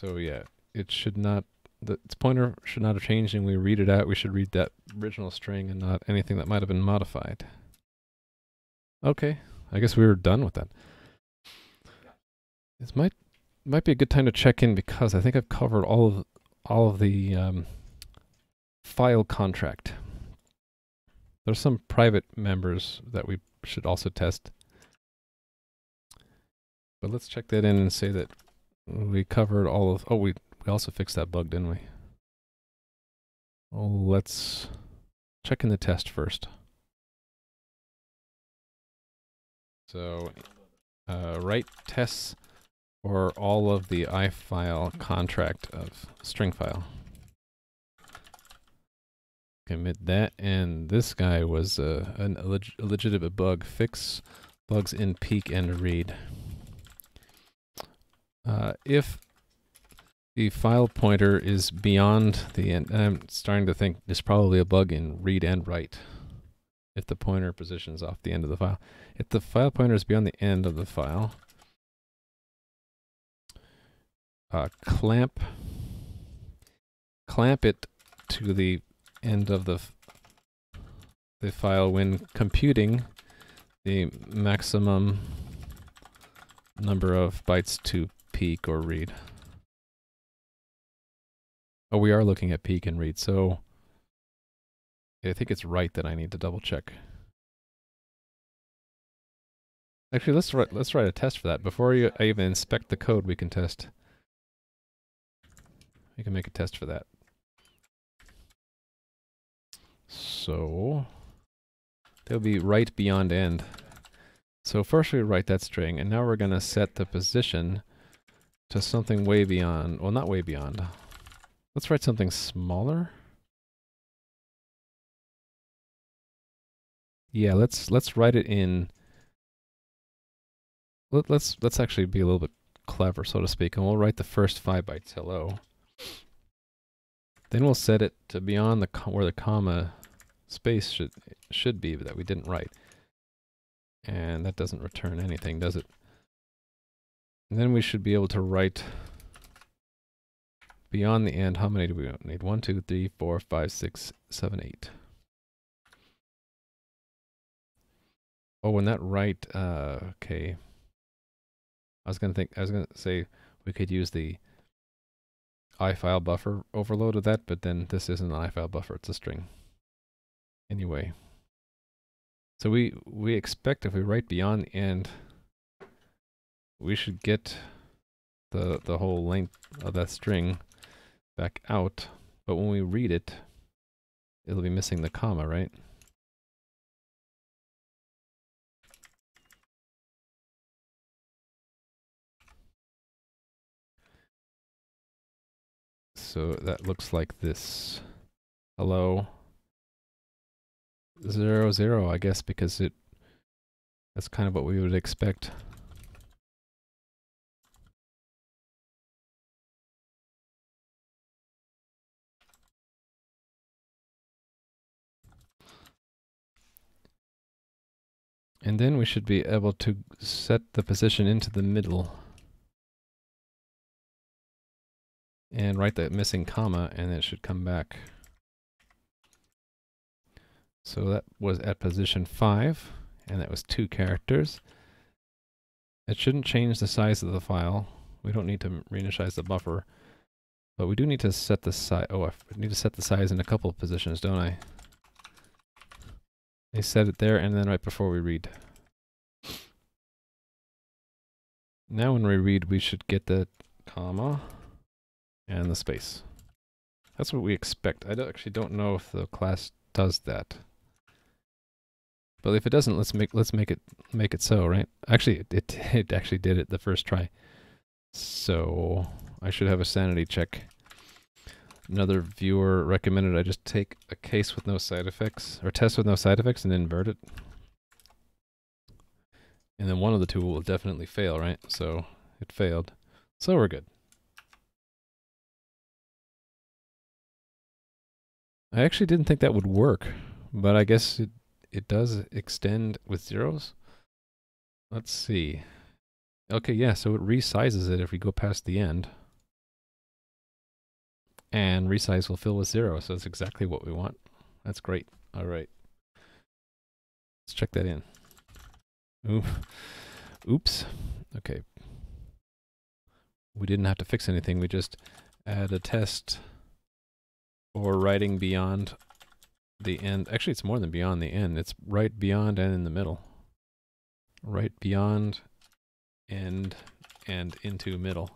So yeah, it should not, the, its pointer should not have changed and we read it out, we should read that original string and not anything that might have been modified. Okay, I guess we were done with that. This might might be a good time to check in because I think I've covered all of all of the um, file contract. There's some private members that we should also test. But let's check that in and say that we covered all of, oh, we, we also fixed that bug, didn't we? Let's check in the test first. So, uh, write tests for all of the ifile contract of string file. Commit that, and this guy was uh, an, a, leg a legitimate bug. Fix bugs in peek and read. Uh, if the file pointer is beyond the end, I'm starting to think there's probably a bug in read and write. if the pointer position is off the end of the file. If the file pointer is beyond the end of the file, uh, clamp clamp it to the end of the the file when computing the maximum number of bytes to peek or read. Oh, we are looking at peek and read, so I think it's right that I need to double check. Actually, let's write let's write a test for that before you, I even inspect the code. We can test. We can make a test for that. So they'll be right beyond end. So first we write that string, and now we're going to set the position to something way beyond. Well, not way beyond. Let's write something smaller. Yeah, let's let's write it in. Let, let's let's actually be a little bit clever, so to speak, and we'll write the first five bytes hello. Then we'll set it to beyond the where the comma space should should be but that we didn't write. And that doesn't return anything, does it? And then we should be able to write beyond the end. How many do we need? One, two, three, four, five, six, seven, eight. Oh, and that right, uh, okay. I was gonna think, I was gonna say we could use the ifile buffer overload of that, but then this isn't an ifile buffer, it's a string. Anyway. So we, we expect if we write beyond the end, we should get the, the whole length of that string back out. But when we read it, it'll be missing the comma, right? So that looks like this. Hello. Zero, zero, I guess, because it, that's kind of what we would expect. And then we should be able to set the position into the middle. and write the missing comma and it should come back. So that was at position 5 and that was two characters. It shouldn't change the size of the file. We don't need to reinitialize the buffer. But we do need to set the size. Oh, I need to set the size in a couple of positions, don't I? I set it there and then right before we read. Now when we read, we should get the comma and the space. That's what we expect. I don't, actually don't know if the class does that. But if it doesn't, let's make let's make it make it so, right? Actually, it, it, it actually did it the first try. So I should have a sanity check. Another viewer recommended I just take a case with no side effects, or test with no side effects and invert it. And then one of the two will definitely fail, right? So it failed. So we're good. I actually didn't think that would work, but I guess it, it does extend with zeros. Let's see. Okay, yeah, so it resizes it if we go past the end. And resize will fill with zero, so that's exactly what we want. That's great. All right. Let's check that in. Ooh. Oops. Okay. We didn't have to fix anything. We just add a test or writing beyond the end. Actually, it's more than beyond the end. It's right beyond and in the middle. Right beyond, end, and into middle.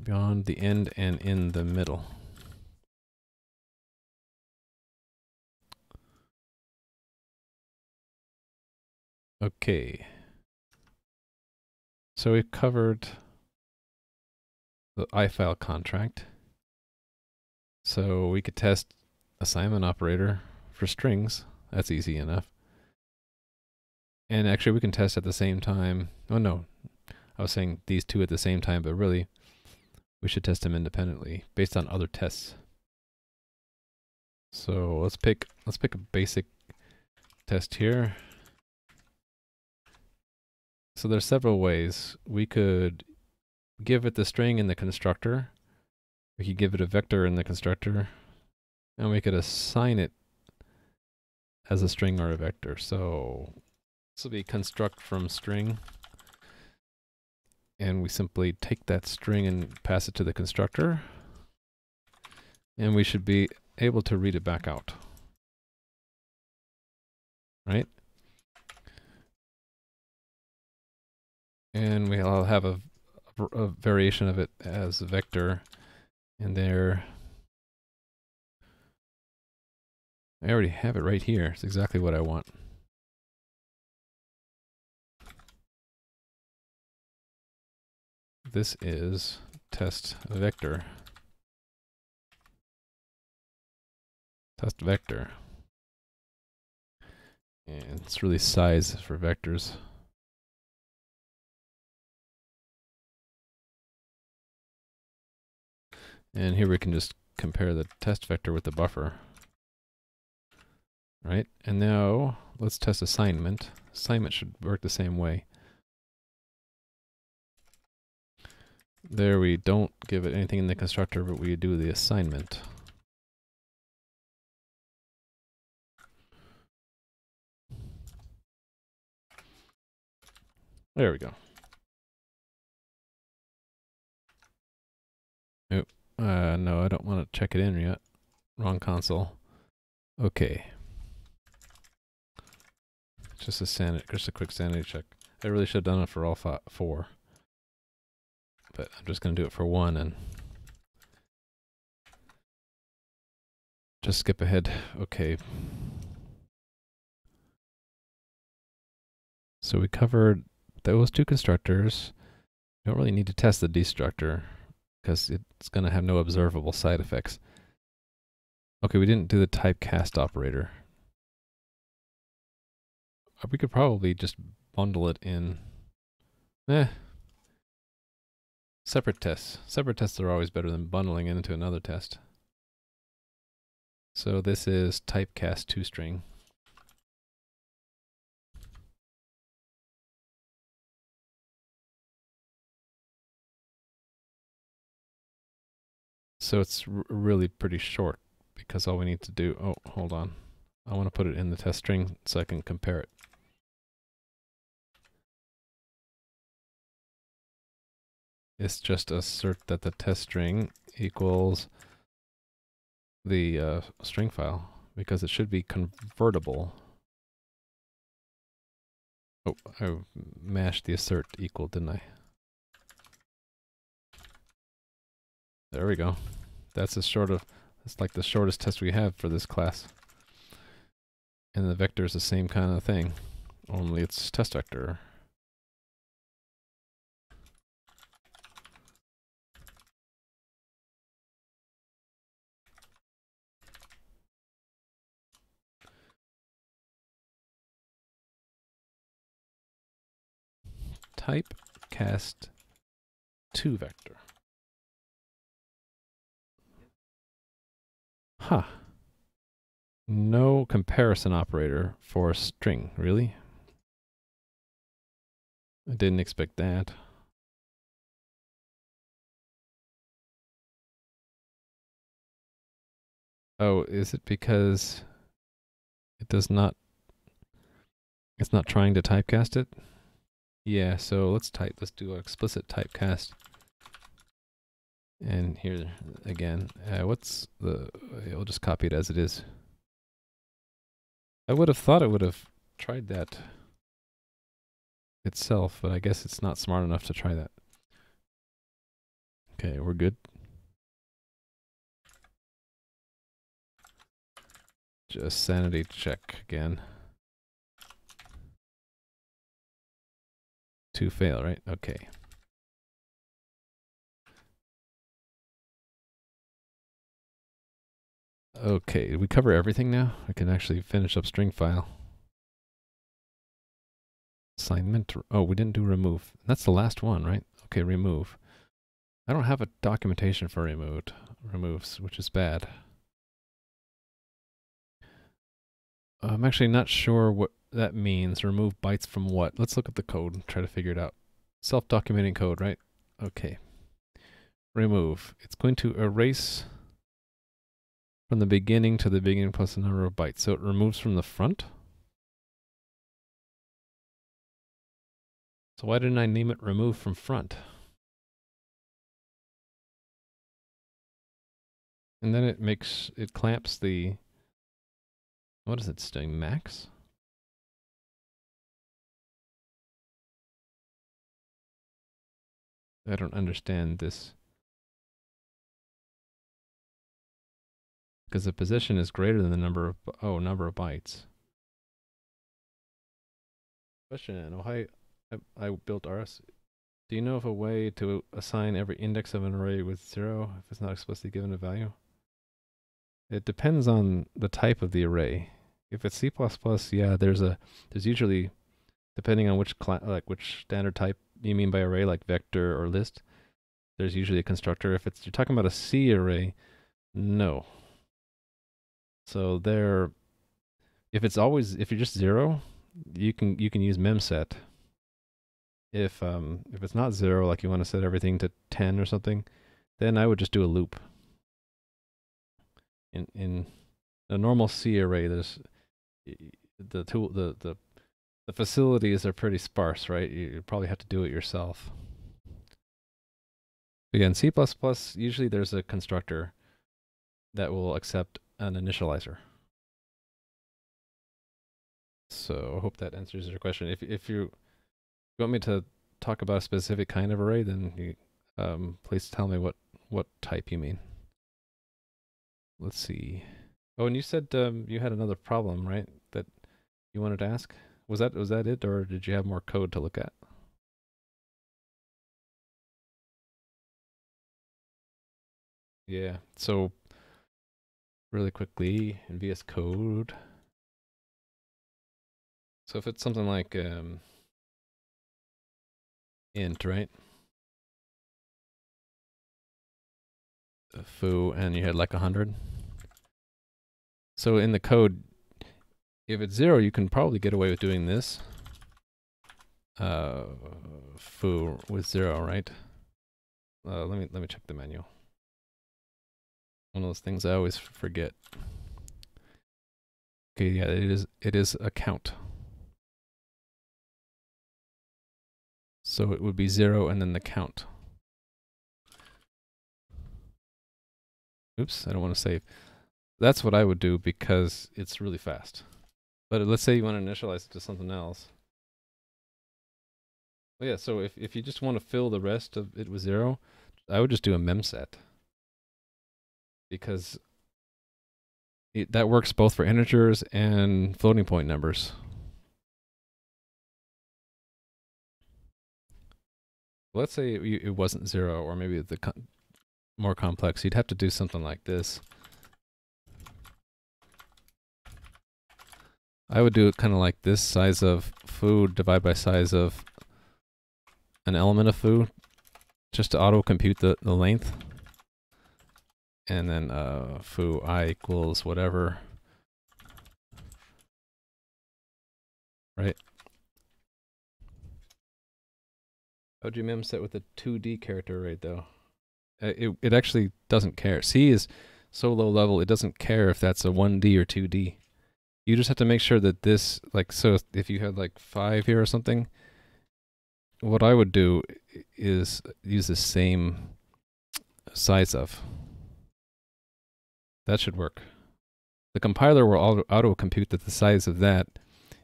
Beyond the end and in the middle. Okay. So we've covered the ifile contract. So we could test assignment operator for strings. That's easy enough. And actually we can test at the same time. Oh no, I was saying these two at the same time, but really we should test them independently based on other tests. So let's pick let's pick a basic test here. So there's several ways. We could give it the string in the constructor. We could give it a vector in the constructor. And we could assign it as a string or a vector. So this will be construct from string. And we simply take that string and pass it to the constructor. And we should be able to read it back out. Right? And we'll have a, a variation of it as a vector. And there, I already have it right here. It's exactly what I want. This is test vector. Test vector. And it's really size for vectors. And here we can just compare the test vector with the buffer. Right? And now let's test assignment. Assignment should work the same way. There we don't give it anything in the constructor, but we do the assignment. There we go. Uh, no, I don't want to check it in yet. Wrong console. Okay. Just a sanity, just a quick sanity check. I really should have done it for all four. But I'm just going to do it for one and just skip ahead. Okay. So we covered those two constructors. You don't really need to test the destructor because it's going to have no observable side effects. Okay, we didn't do the typecast operator. Uh, we could probably just bundle it in. Eh. Separate tests. Separate tests are always better than bundling into another test. So this is typecast toString. So it's really pretty short because all we need to do, oh, hold on. I want to put it in the test string so I can compare it. It's just assert that the test string equals the uh, string file because it should be convertible. Oh, I mashed the assert equal, didn't I? There we go. That's as short of, it's like the shortest test we have for this class. And the vector is the same kind of thing, only it's test vector. Type cast to vector. Huh. No comparison operator for string, really? I didn't expect that. Oh, is it because it does not, it's not trying to typecast it? Yeah, so let's type, let's do an explicit typecast. And here again, uh, what's the, we'll just copy it as it is. I would have thought it would have tried that itself, but I guess it's not smart enough to try that. Okay, we're good. Just sanity check again. To fail, right? Okay. Okay, did we cover everything now? I can actually finish up string file. Assignment. Oh, we didn't do remove. That's the last one, right? Okay, remove. I don't have a documentation for removed removes, which is bad. I'm actually not sure what that means. Remove bytes from what? Let's look at the code and try to figure it out. Self-documenting code, right? Okay. Remove. It's going to erase from the beginning to the beginning plus the number of bytes. So it removes from the front? So why didn't I name it remove from front? And then it makes, it clamps the, what is it saying, max? I don't understand this. Because the position is greater than the number of, oh, number of bytes. Question, oh, hi, I, I built RS. Do you know of a way to assign every index of an array with zero if it's not explicitly given a value? It depends on the type of the array. If it's C++, yeah, there's a there's usually depending on which like which standard type you mean by array, like vector or list, there's usually a constructor. If it's you're talking about a C array, no. So there, if it's always if you're just zero, you can you can use memset. If um if it's not zero, like you want to set everything to ten or something, then I would just do a loop in in a normal C array, there's the tool the the the facilities are pretty sparse, right? You probably have to do it yourself. Again, C++, usually there's a constructor that will accept an initializer. So I hope that answers your question. If if you want me to talk about a specific kind of array, then you, um, please tell me what what type you mean. Let's see. Oh, and you said um, you had another problem, right? That you wanted to ask. Was that was that it, or did you have more code to look at? Yeah. So really quickly in VS Code. So if it's something like um, int, right? foo and you had like a hundred. So in the code, if it's zero, you can probably get away with doing this. Uh, foo with zero, right? Uh, let me let me check the manual. One of those things I always forget. Okay, yeah, it is it is a count. So it would be zero and then the count. Oops, I don't want to save. That's what I would do because it's really fast. But let's say you want to initialize it to something else. Well, yeah, so if, if you just want to fill the rest of it with zero, I would just do a memset. Because it, that works both for integers and floating point numbers. Let's say it, it wasn't zero, or maybe the more complex, you'd have to do something like this. I would do it kind of like this size of food divide by size of an element of food just to auto compute the, the length. And then uh, foo i equals whatever. Right? How would you memset with a 2D character array though? Uh, it it actually doesn't care. C is so low level it doesn't care if that's a 1D or 2D. You just have to make sure that this like so if you had like 5 here or something what I would do is use the same size of. That should work. The compiler will auto, compute that the size of that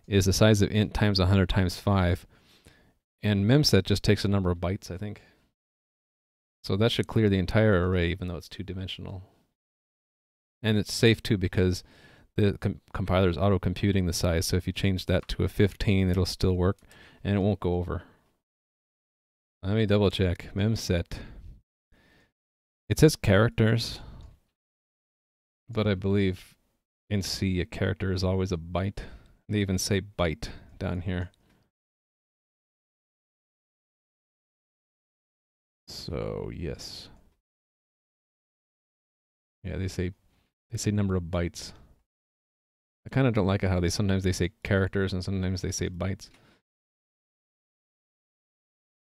is the size of int times 100 times 5 and memset just takes a number of bytes, I think. So that should clear the entire array even though it's two-dimensional. And it's safe too because the com compiler is auto-computing the size. So if you change that to a 15, it'll still work and it won't go over. Let me double check. Memset. It says characters, but I believe in C a character is always a byte. They even say byte down here. So yes. Yeah, they say they say number of bytes. I kind of don't like how they sometimes they say characters and sometimes they say bytes.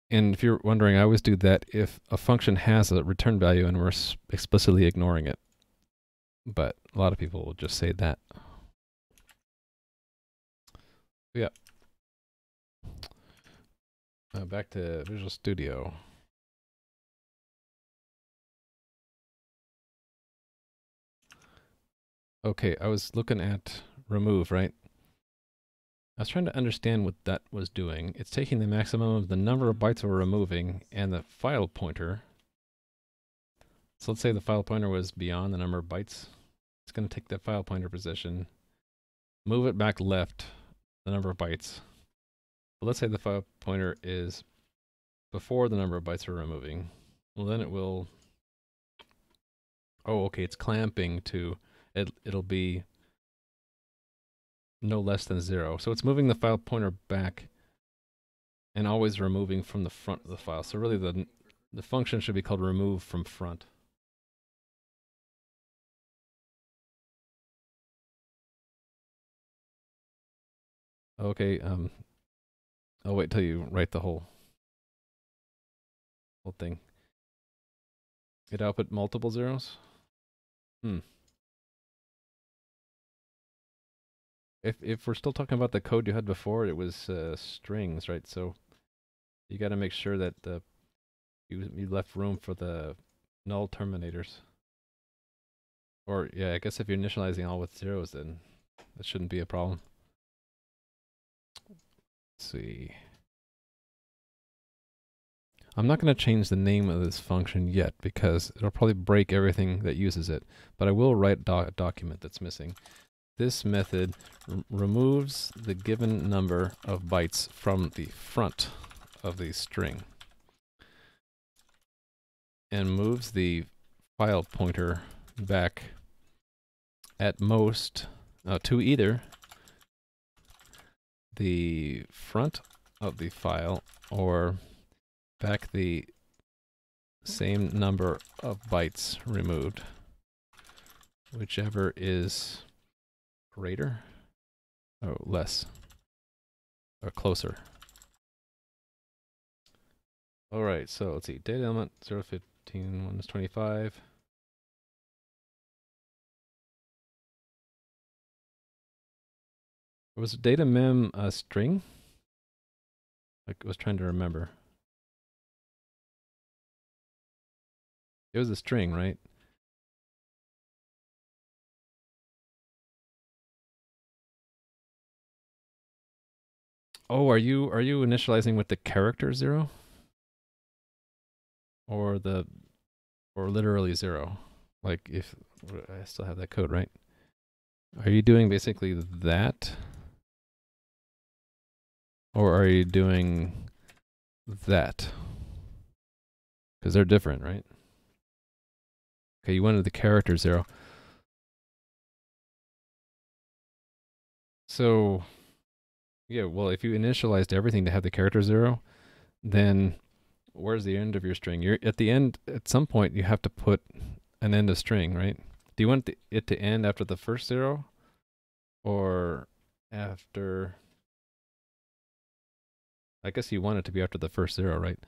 And if you're wondering, I always do that if a function has a return value and we're explicitly ignoring it. But a lot of people will just say that. Yeah. Uh, back to Visual Studio. Okay, I was looking at remove, right? I was trying to understand what that was doing. It's taking the maximum of the number of bytes we're removing and the file pointer. So let's say the file pointer was beyond the number of bytes. It's going to take that file pointer position, move it back left the number of bytes. But let's say the file pointer is before the number of bytes we're removing. Well, then it will... Oh, okay, it's clamping to it, it'll be no less than zero. So it's moving the file pointer back and always removing from the front of the file. So really the, the function should be called remove from front. Okay, um, I'll wait till you write the whole whole thing. It output multiple zeros? Hmm. If if we're still talking about the code you had before, it was uh, strings, right? So you got to make sure that the you you left room for the null terminators. Or yeah, I guess if you're initializing all with zeros, then that shouldn't be a problem. Let's see. I'm not going to change the name of this function yet because it'll probably break everything that uses it, but I will write a document that's missing. This method removes the given number of bytes from the front of the string and moves the file pointer back at most uh, to either the front of the file or back the same number of bytes removed, whichever is greater? Oh, less. Or closer. All right, so let's see. Data element 015, 1 is 25. Was data mem a string? I was trying to remember. It was a string, right? Oh, are you are you initializing with the character zero? Or the or literally zero? Like if I still have that code, right? Are you doing basically that? Or are you doing that? Because they're different, right? Okay, you wanted the character zero. So yeah, well, if you initialized everything to have the character zero, then where's the end of your string? You're at the end. At some point, you have to put an end of string, right? Do you want the, it to end after the first zero, or after? I guess you want it to be after the first zero, right?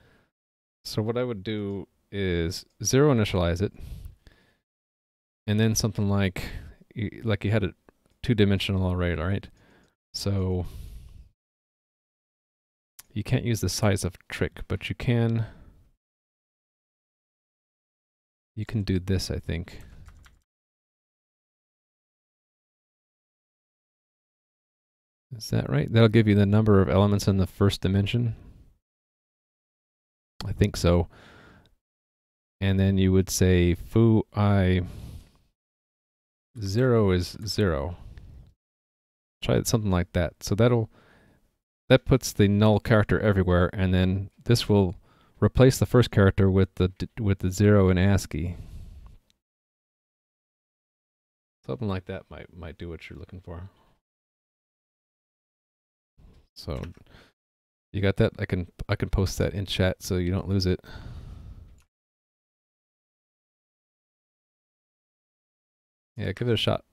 So what I would do is zero initialize it, and then something like, like you had a two-dimensional array, right? So you can't use the size of trick, but you can you can do this, I think. Is that right? That'll give you the number of elements in the first dimension. I think so. And then you would say foo i 0 is 0. Try something like that. So that'll that puts the null character everywhere, and then this will replace the first character with the with the zero in ASCII. Something like that might might do what you're looking for. So you got that? I can I can post that in chat so you don't lose it. Yeah, give it a shot.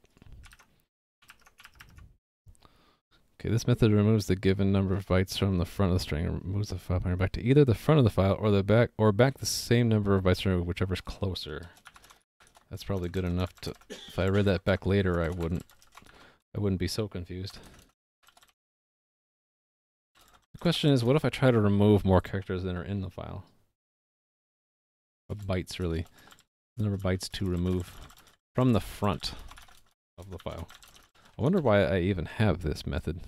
Okay, this method removes the given number of bytes from the front of the string and moves the file pointer back to either the front of the file or the back or back the same number of bytes from whichever's closer. That's probably good enough to if I read that back later I wouldn't I wouldn't be so confused. The question is what if I try to remove more characters than are in the file? Or bytes really. The number of bytes to remove from the front of the file. I wonder why I even have this method.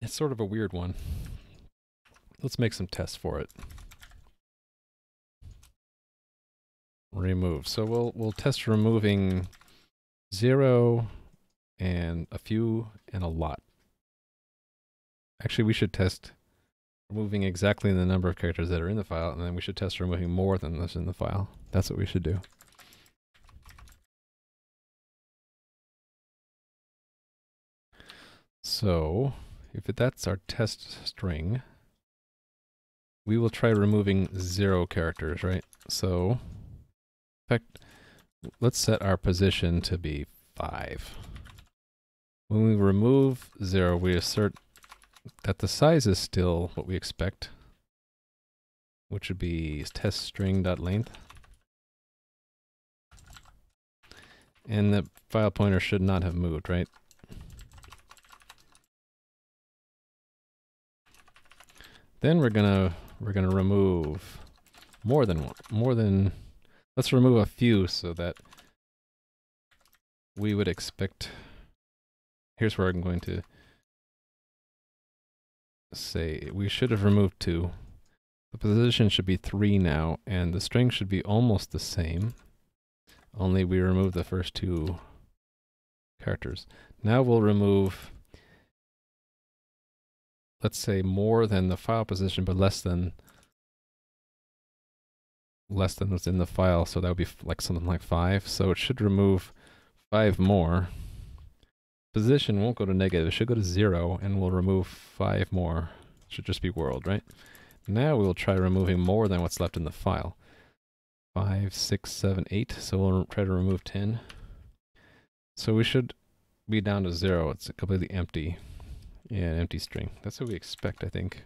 It's sort of a weird one. Let's make some tests for it. Remove. So we'll we'll test removing zero and a few and a lot. Actually, we should test removing exactly the number of characters that are in the file, and then we should test removing more than this in the file. That's what we should do. So, if that's our test string, we will try removing zero characters, right? So, in fact, let's set our position to be five. When we remove zero, we assert that the size is still what we expect, which would be test string dot length. And the file pointer should not have moved, right? Then we're gonna we're gonna remove more than one, more than. Let's remove a few so that we would expect. Here's where I'm going to say we should have removed two. The position should be three now, and the string should be almost the same. Only we remove the first two characters. Now we'll remove let's say more than the file position, but less than less than what's in the file. So that would be like something like five. So it should remove five more. Position won't go to negative. It should go to zero, and we'll remove five more. It should just be world, right? Now we'll try removing more than what's left in the file. Five, six, seven, eight. So we'll try to remove ten. So we should be down to zero. It's completely empty. Yeah, an empty string. That's what we expect, I think.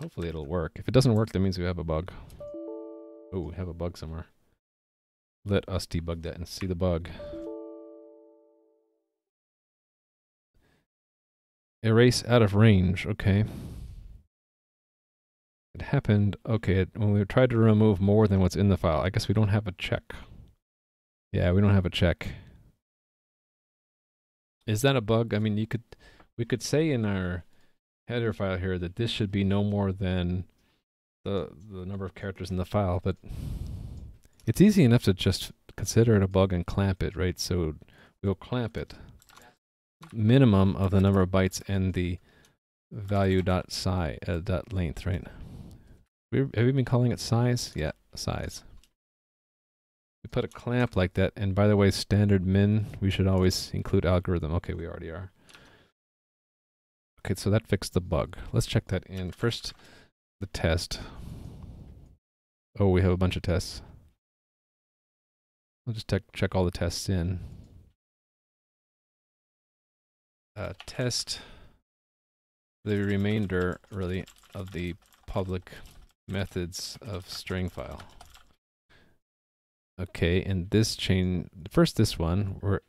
Hopefully it'll work. If it doesn't work, that means we have a bug. Oh, we have a bug somewhere. Let us debug that and see the bug. Erase out of range. Okay. It happened, okay, when we tried to remove more than what's in the file. I guess we don't have a check. Yeah, we don't have a check. Is that a bug? I mean, you could, we could say in our header file here that this should be no more than the the number of characters in the file, but it's easy enough to just consider it a bug and clamp it, right? So we'll clamp it. Minimum of the number of bytes and the value dot size uh, dot length, right? We, have we been calling it size? Yeah, size we put a clamp like that, and by the way, standard min, we should always include algorithm. Okay, we already are. Okay, so that fixed the bug. Let's check that in. First, the test. Oh, we have a bunch of tests. I'll just check all the tests in. Uh, test the remainder, really, of the public methods of string file. Okay, and this chain, first this one, we're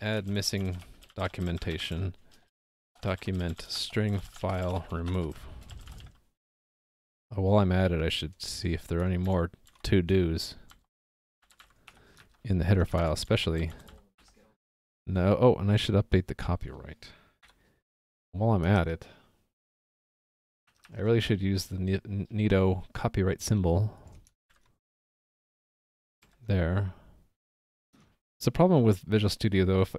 add missing documentation, document string file remove. Uh, while I'm at it, I should see if there are any more to-dos in the header file, especially. No, oh, and I should update the copyright. While I'm at it, I really should use the Neato copyright symbol there. It's a problem with Visual Studio though. If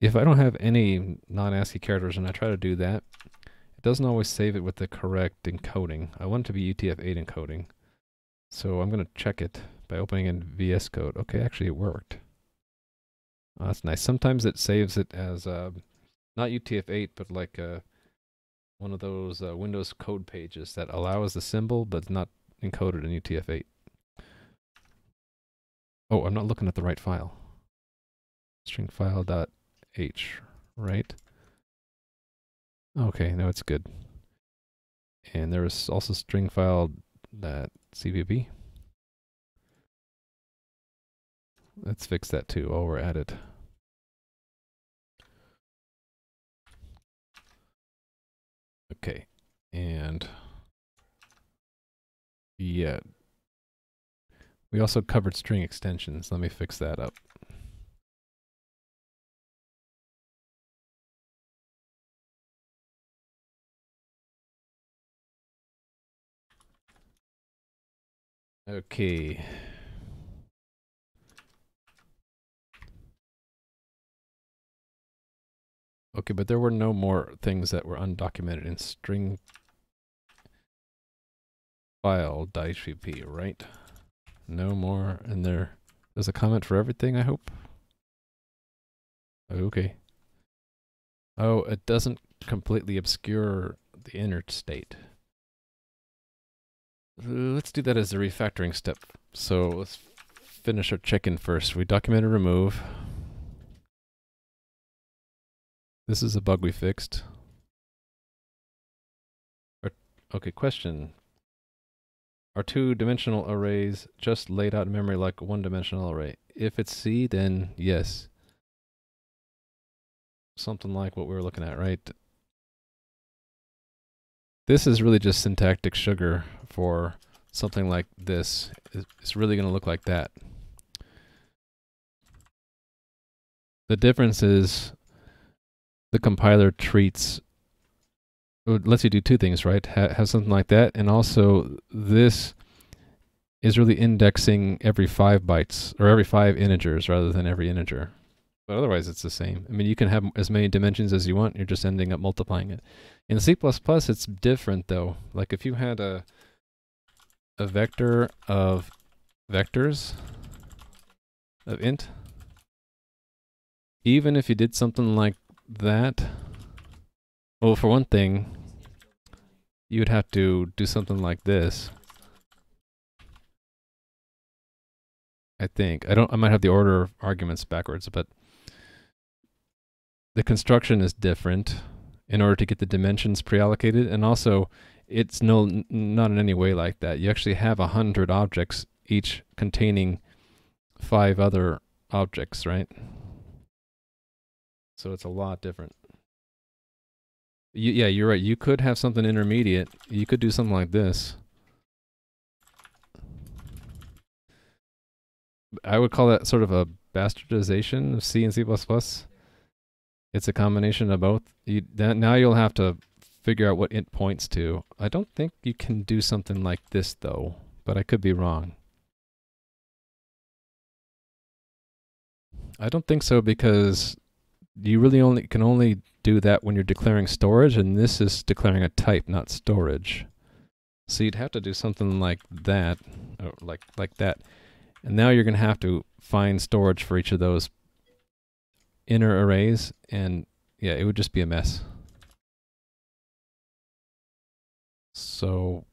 if I don't have any non-ASCII characters and I try to do that, it doesn't always save it with the correct encoding. I want it to be UTF-8 encoding. So I'm going to check it by opening in VS Code. Okay, actually it worked. Oh, that's nice. Sometimes it saves it as uh, not UTF-8, but like uh, one of those uh, Windows code pages that allows the symbol but not encoded in UTF-8. Oh, I'm not looking at the right file. String file dot h, right? Okay, now it's good. And there is also string file that cpp. Let's fix that too while we're at it. Okay, and yeah, we also covered string extensions. Let me fix that up. Okay. Okay, but there were no more things that were undocumented in string file file.hpp, right? No more, and there, there's a comment for everything, I hope? Okay. Oh, it doesn't completely obscure the inner state. Let's do that as a refactoring step. So let's finish our check-in first. We document documented remove. This is a bug we fixed. Okay, question. Are two-dimensional arrays just laid out in memory like a one-dimensional array? If it's C, then yes. Something like what we were looking at, right? This is really just syntactic sugar for something like this. It's really going to look like that. The difference is the compiler treats it lets you do two things, right? Ha have something like that, and also this is really indexing every five bytes or every five integers rather than every integer. But otherwise, it's the same. I mean, you can have as many dimensions as you want. You're just ending up multiplying it. In C++, it's different though. Like if you had a a vector of vectors of int, even if you did something like that, well, for one thing, you would have to do something like this. I think. I don't I might have the order of arguments backwards, but the construction is different in order to get the dimensions pre-allocated and also it's no not in any way like that. You actually have a hundred objects each containing five other objects, right? So it's a lot different. You, yeah, you're right. You could have something intermediate. You could do something like this. I would call that sort of a bastardization of C and C++. It's a combination of both. You, now you'll have to figure out what it points to. I don't think you can do something like this though, but I could be wrong. I don't think so because you really only can only do that when you're declaring storage, and this is declaring a type, not storage. So you'd have to do something like that, like like that. And now you're going to have to find storage for each of those inner arrays, and yeah, it would just be a mess. So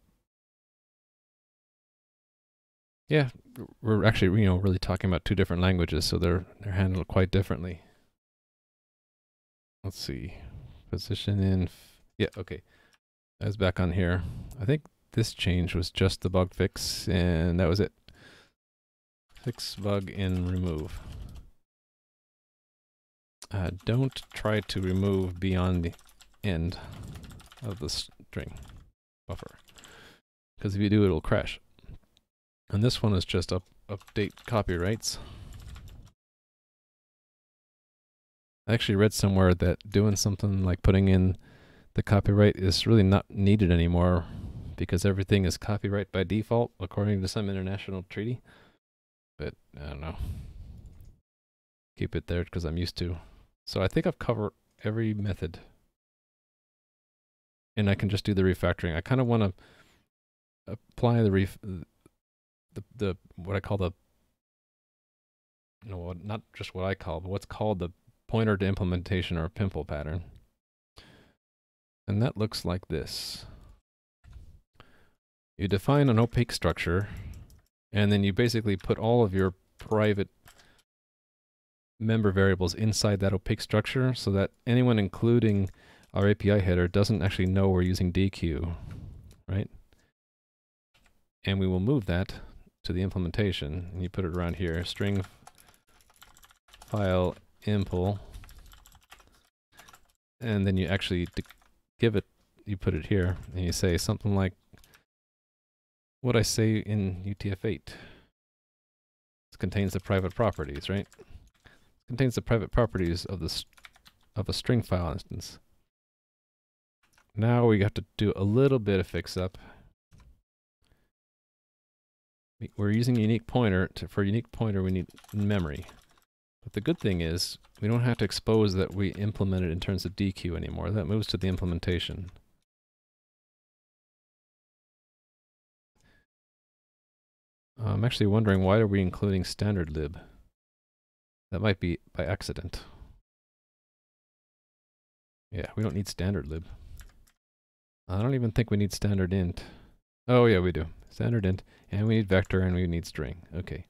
yeah, we're actually you know really talking about two different languages, so they're they're handled quite differently let's see, position in, yeah, okay. I was back on here. I think this change was just the bug fix, and that was it. Fix bug in remove. Uh, don't try to remove beyond the end of the string buffer, because if you do, it'll crash. And this one is just up update copyrights. I actually read somewhere that doing something like putting in the copyright is really not needed anymore because everything is copyright by default according to some international treaty. But I don't know. Keep it there because I'm used to. So I think I've covered every method. And I can just do the refactoring. I kind of want to apply the ref the the what I call the you know, not just what I call, but what's called the pointer to implementation or a pimpl pattern. And that looks like this. You define an opaque structure, and then you basically put all of your private member variables inside that opaque structure so that anyone including our API header doesn't actually know we're using deque, right? And we will move that to the implementation. And you put it around here, string file impl, and then you actually give it, you put it here, and you say something like what I say in UTF-8. This contains the private properties, right? It contains the private properties of the of a string file instance. Now we have to do a little bit of fix up. We're using a unique pointer. To, for unique pointer, we need memory. But the good thing is, we don't have to expose that we implement it in terms of DQ anymore. That moves to the implementation. I'm actually wondering why are we including standard lib? That might be by accident. Yeah, we don't need standard lib. I don't even think we need standard int. Oh yeah, we do. Standard int, and we need vector, and we need string. Okay.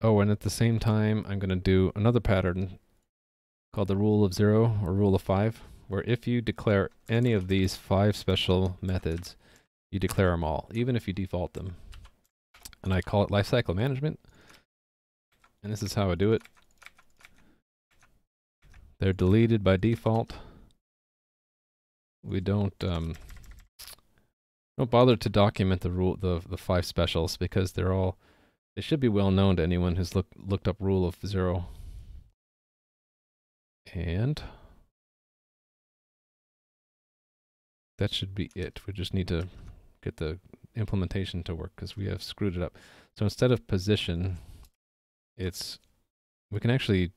Oh, and at the same time, I'm going to do another pattern called the rule of zero or rule of five, where if you declare any of these five special methods, you declare them all, even if you default them. And I call it lifecycle management. And this is how I do it. They're deleted by default. We don't um, don't bother to document the rule the the five specials because they're all they should be well known to anyone who's looked looked up rule of zero. And that should be it. We just need to get the implementation to work because we have screwed it up. So instead of position, it's we can actually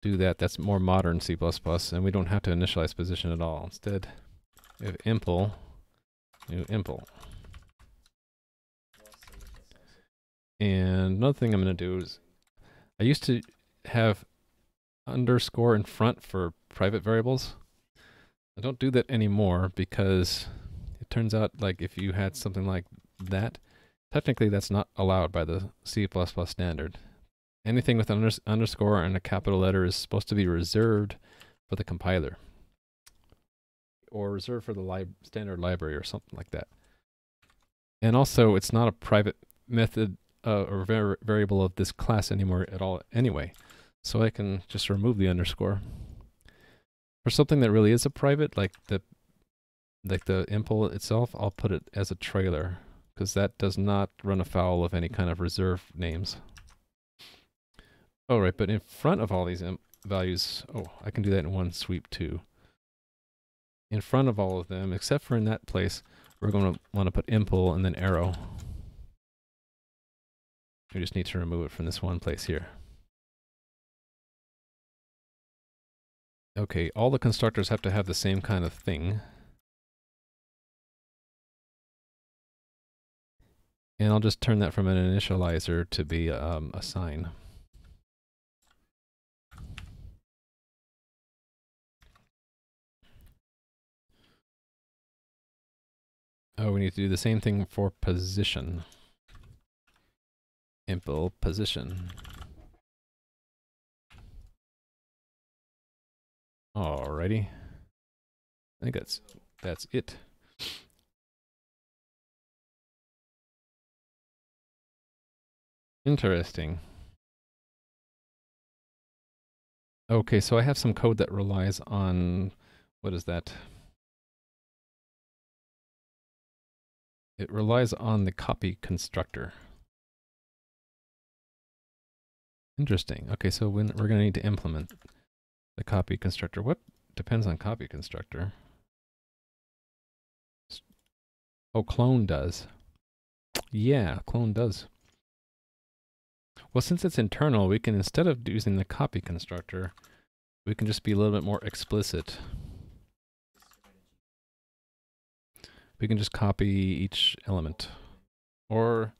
do that. That's more modern C++, and we don't have to initialize position at all. Instead, we have impl, new impl. And another thing I'm going to do is, I used to have underscore in front for private variables. I don't do that anymore because it turns out like if you had something like that, technically that's not allowed by the C++ standard. Anything with an underscore and a capital letter is supposed to be reserved for the compiler or reserved for the li standard library or something like that. And also, it's not a private method uh, or var variable of this class anymore at all anyway. So I can just remove the underscore. For something that really is a private, like the like the impl itself, I'll put it as a trailer because that does not run afoul of any kind of reserve names. All right, but in front of all these values, oh, I can do that in one sweep too. In front of all of them, except for in that place, we're going to want to put impl and then arrow. We just need to remove it from this one place here. Okay, all the constructors have to have the same kind of thing. And I'll just turn that from an initializer to be um, a sign. Oh, we need to do the same thing for position. Impl position. Alrighty. I think that's that's it. Interesting. Okay, so I have some code that relies on, what is that? It relies on the copy constructor. Interesting. Okay, so when we're going to need to implement the copy constructor. What depends on copy constructor? Oh, clone does. Yeah, clone does. Well, since it's internal, we can, instead of using the copy constructor, we can just be a little bit more explicit. we can just copy each element. Or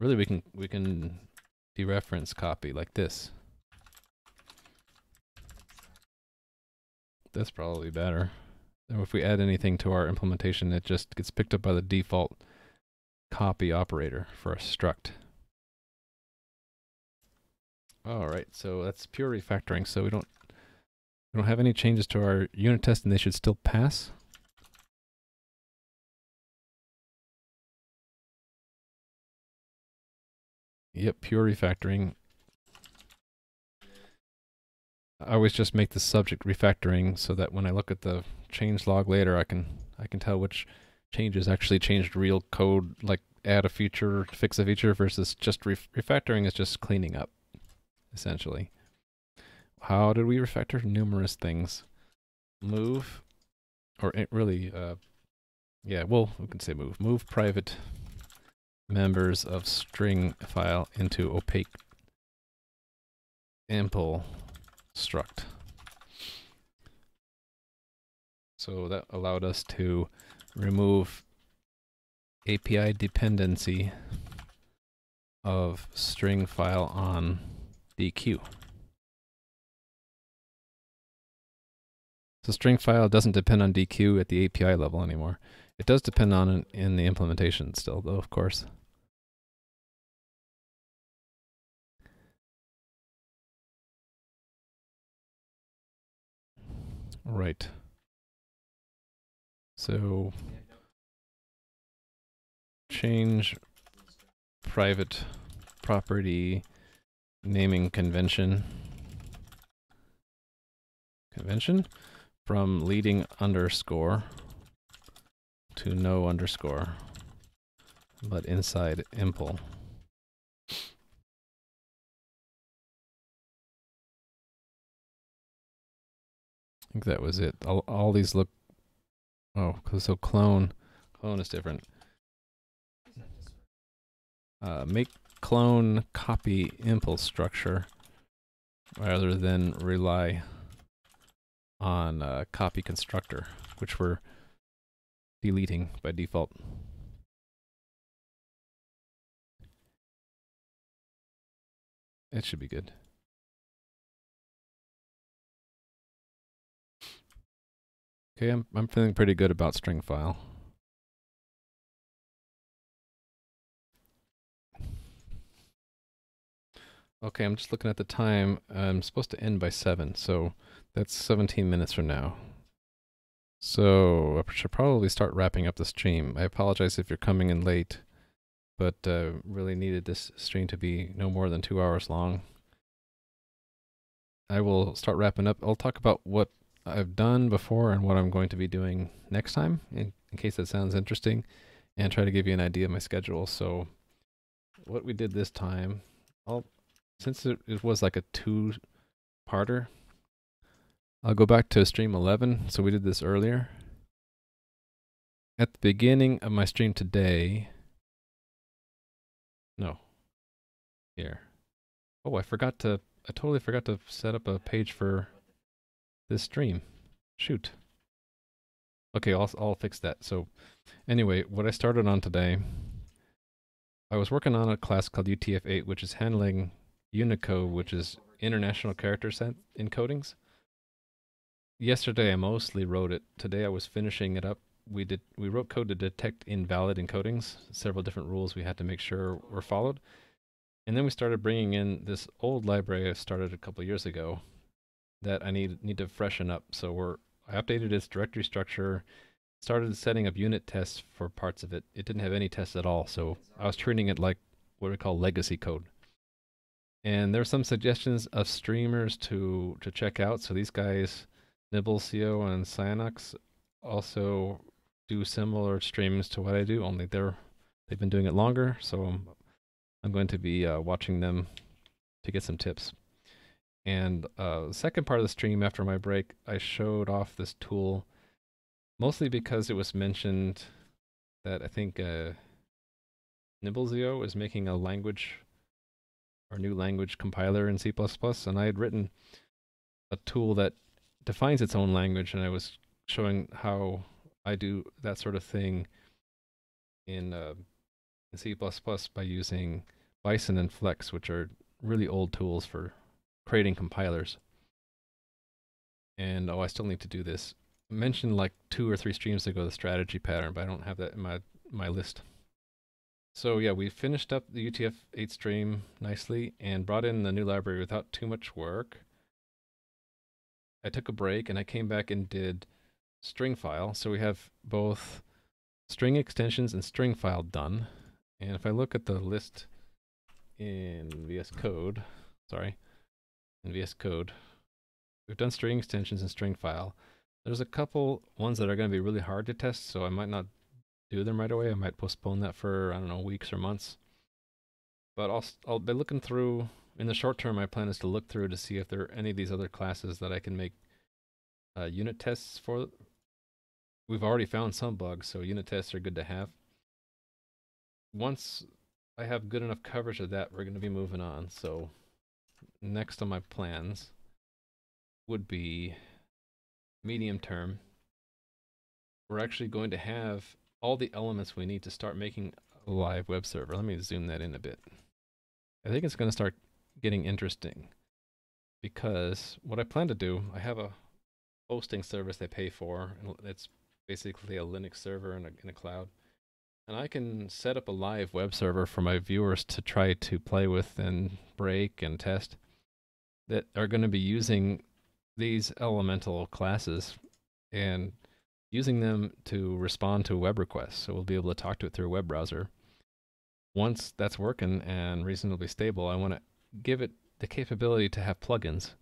really we can we can dereference copy like this. That's probably better. And if we add anything to our implementation, it just gets picked up by the default copy operator for a struct. All right, so that's pure refactoring. So we don't we don't have any changes to our unit test, and they should still pass. Yep, pure refactoring. I always just make the subject refactoring so that when I look at the change log later, I can I can tell which changes actually changed real code, like add a feature, fix a feature, versus just ref refactoring is just cleaning up, essentially. How did we refactor? Numerous things. Move, or really, uh, yeah, well, we can say move. Move private members of string file into opaque impl struct. So that allowed us to remove API dependency of string file on DQ. So string file doesn't depend on DQ at the API level anymore. It does depend on in the implementation still, though, of course. Right. So change private property naming convention. Convention? From leading underscore to no underscore but inside impl think that was it. All, all these look. Oh, so clone, clone is different. Uh, make clone copy impulse structure rather than rely on uh, copy constructor, which we're deleting by default. It should be good. Okay, I'm, I'm feeling pretty good about string file. Okay, I'm just looking at the time. I'm supposed to end by 7, so that's 17 minutes from now. So I should probably start wrapping up the stream. I apologize if you're coming in late, but uh, really needed this stream to be no more than two hours long. I will start wrapping up. I'll talk about what I've done before and what I'm going to be doing next time, in, in case that sounds interesting, and try to give you an idea of my schedule. So, what we did this time, I'll, since it, it was like a two-parter, I'll go back to stream 11. So we did this earlier. At the beginning of my stream today, no, here. Oh, I forgot to, I totally forgot to set up a page for this stream. Shoot. Okay, I'll, I'll fix that. So anyway, what I started on today, I was working on a class called UTF-8, which is handling Unicode, which is International Character Set encodings. Yesterday I mostly wrote it. Today I was finishing it up. We did we wrote code to detect invalid encodings. Several different rules we had to make sure were followed. And then we started bringing in this old library I started a couple years ago that I need need to freshen up. So we're I updated its directory structure, started setting up unit tests for parts of it. It didn't have any tests at all, so I was treating it like what we call legacy code. And there are some suggestions of streamers to to check out. So these guys, Nibblesio and Cyanox, also do similar streams to what I do. Only they're they've been doing it longer, so I'm, I'm going to be uh, watching them to get some tips. And uh, second part of the stream after my break, I showed off this tool mostly because it was mentioned that I think uh, Nibblesio is making a language or new language compiler in C++, and I had written a tool that defines its own language, and I was showing how I do that sort of thing in, uh, in C++ by using Bison and Flex, which are really old tools for creating compilers. And oh, I still need to do this mentioned like two or three streams ago the strategy pattern, but I don't have that in my my list. So yeah, we finished up the UTF-8 stream nicely and brought in the new library without too much work. I took a break and I came back and did string file. So we have both string extensions and string file done. And if I look at the list in VS Code, sorry, in VS Code, we've done string extensions and string file. There's a couple ones that are going to be really hard to test, so I might not do them right away. I might postpone that for, I don't know, weeks or months. But I'll, I'll be looking through, in the short term, my plan is to look through to see if there are any of these other classes that I can make uh, unit tests for. We've already found some bugs, so unit tests are good to have. Once I have good enough coverage of that, we're going to be moving on. So next on my plans would be medium term. We're actually going to have all the elements we need to start making a live web server. Let me zoom that in a bit. I think it's going to start getting interesting because what I plan to do, I have a hosting service they pay for. and It's basically a Linux server in a, in a cloud. And I can set up a live web server for my viewers to try to play with and break and test that are going to be using these elemental classes and using them to respond to web requests. So we'll be able to talk to it through a web browser. Once that's working and reasonably stable, I want to give it the capability to have plugins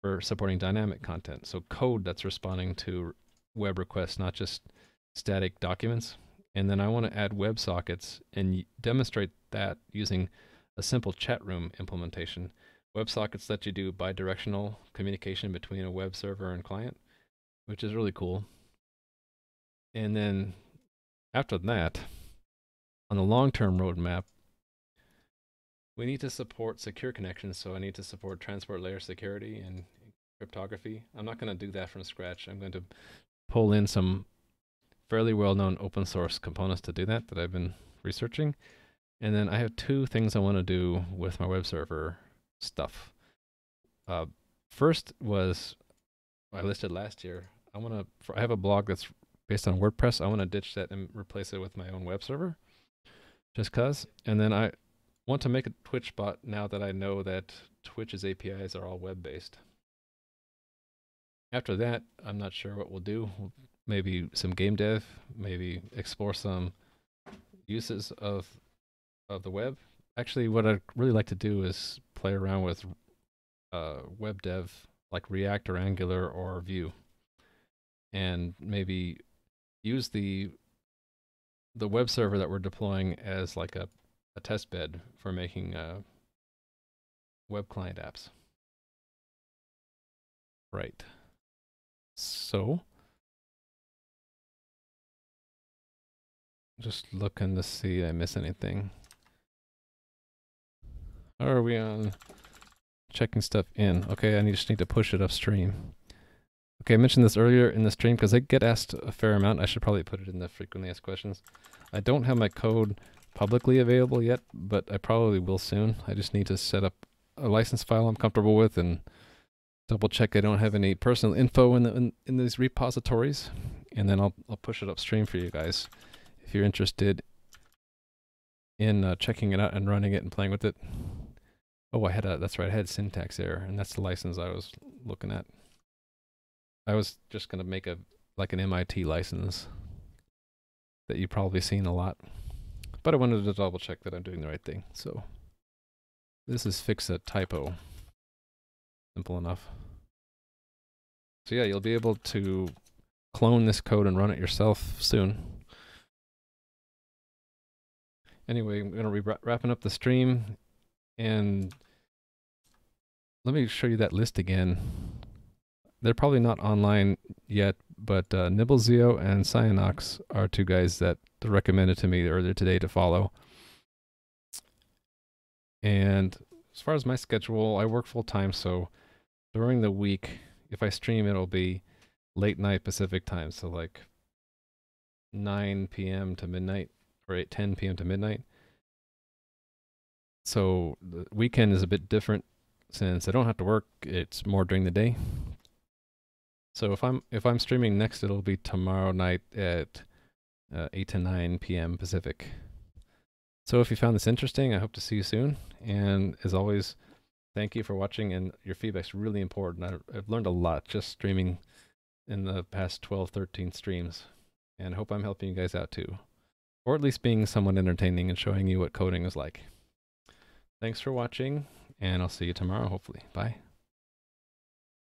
for supporting dynamic content. So code that's responding to web requests, not just static documents. And then I want to add WebSockets and demonstrate that using a simple chat room implementation. WebSockets let you do bidirectional communication between a web server and client, which is really cool. And then after that, on the long-term roadmap, we need to support secure connections. So I need to support transport layer security and cryptography. I'm not going to do that from scratch. I'm going to pull in some fairly well-known open source components to do that that I've been researching. And then I have two things I want to do with my web server stuff. Uh, first was I listed last year. I want to. I have a blog that's based on WordPress. I want to ditch that and replace it with my own web server, just cause. And then I want to make a Twitch bot now that I know that Twitch's APIs are all web based. After that, I'm not sure what we'll do. Maybe some game dev, maybe explore some uses of of the web. Actually, what I'd really like to do is play around with uh, web dev like React or Angular or Vue, and maybe use the the web server that we're deploying as like a, a test bed for making uh, web client apps. Right. So, just looking to see I miss anything. How are we on checking stuff in? Okay, I just need to push it upstream. Okay, I mentioned this earlier in the stream because I get asked a fair amount. I should probably put it in the frequently asked questions. I don't have my code publicly available yet, but I probably will soon. I just need to set up a license file I'm comfortable with and double check I don't have any personal info in, the, in, in these repositories, and then I'll I'll push it upstream for you guys if you're interested in uh, checking it out and running it and playing with it. Oh, I had a that's right, I had syntax error, and that's the license I was looking at. I was just going to make a like an MIT license that you've probably seen a lot. But I wanted to double check that I'm doing the right thing. So this is fix a typo. Simple enough. So yeah, you'll be able to clone this code and run it yourself soon. Anyway, I'm going to be wrapping up the stream and let me show you that list again they're probably not online yet, but uh, Nibblesio and Cyanox are two guys that recommended to me earlier today to follow. And as far as my schedule, I work full time, so during the week, if I stream, it'll be late night Pacific time, so like 9 p.m. to midnight or 8 10 p.m. to midnight. So the weekend is a bit different since I don't have to work. It's more during the day. So if I'm if I'm streaming next, it'll be tomorrow night at uh, 8 to 9 p.m. Pacific. So if you found this interesting, I hope to see you soon. And as always, thank you for watching. And your feedback's really important. I, I've learned a lot just streaming in the past 12, 13 streams. And I hope I'm helping you guys out too. Or at least being somewhat entertaining and showing you what coding is like. Thanks for watching, and I'll see you tomorrow, hopefully. Bye.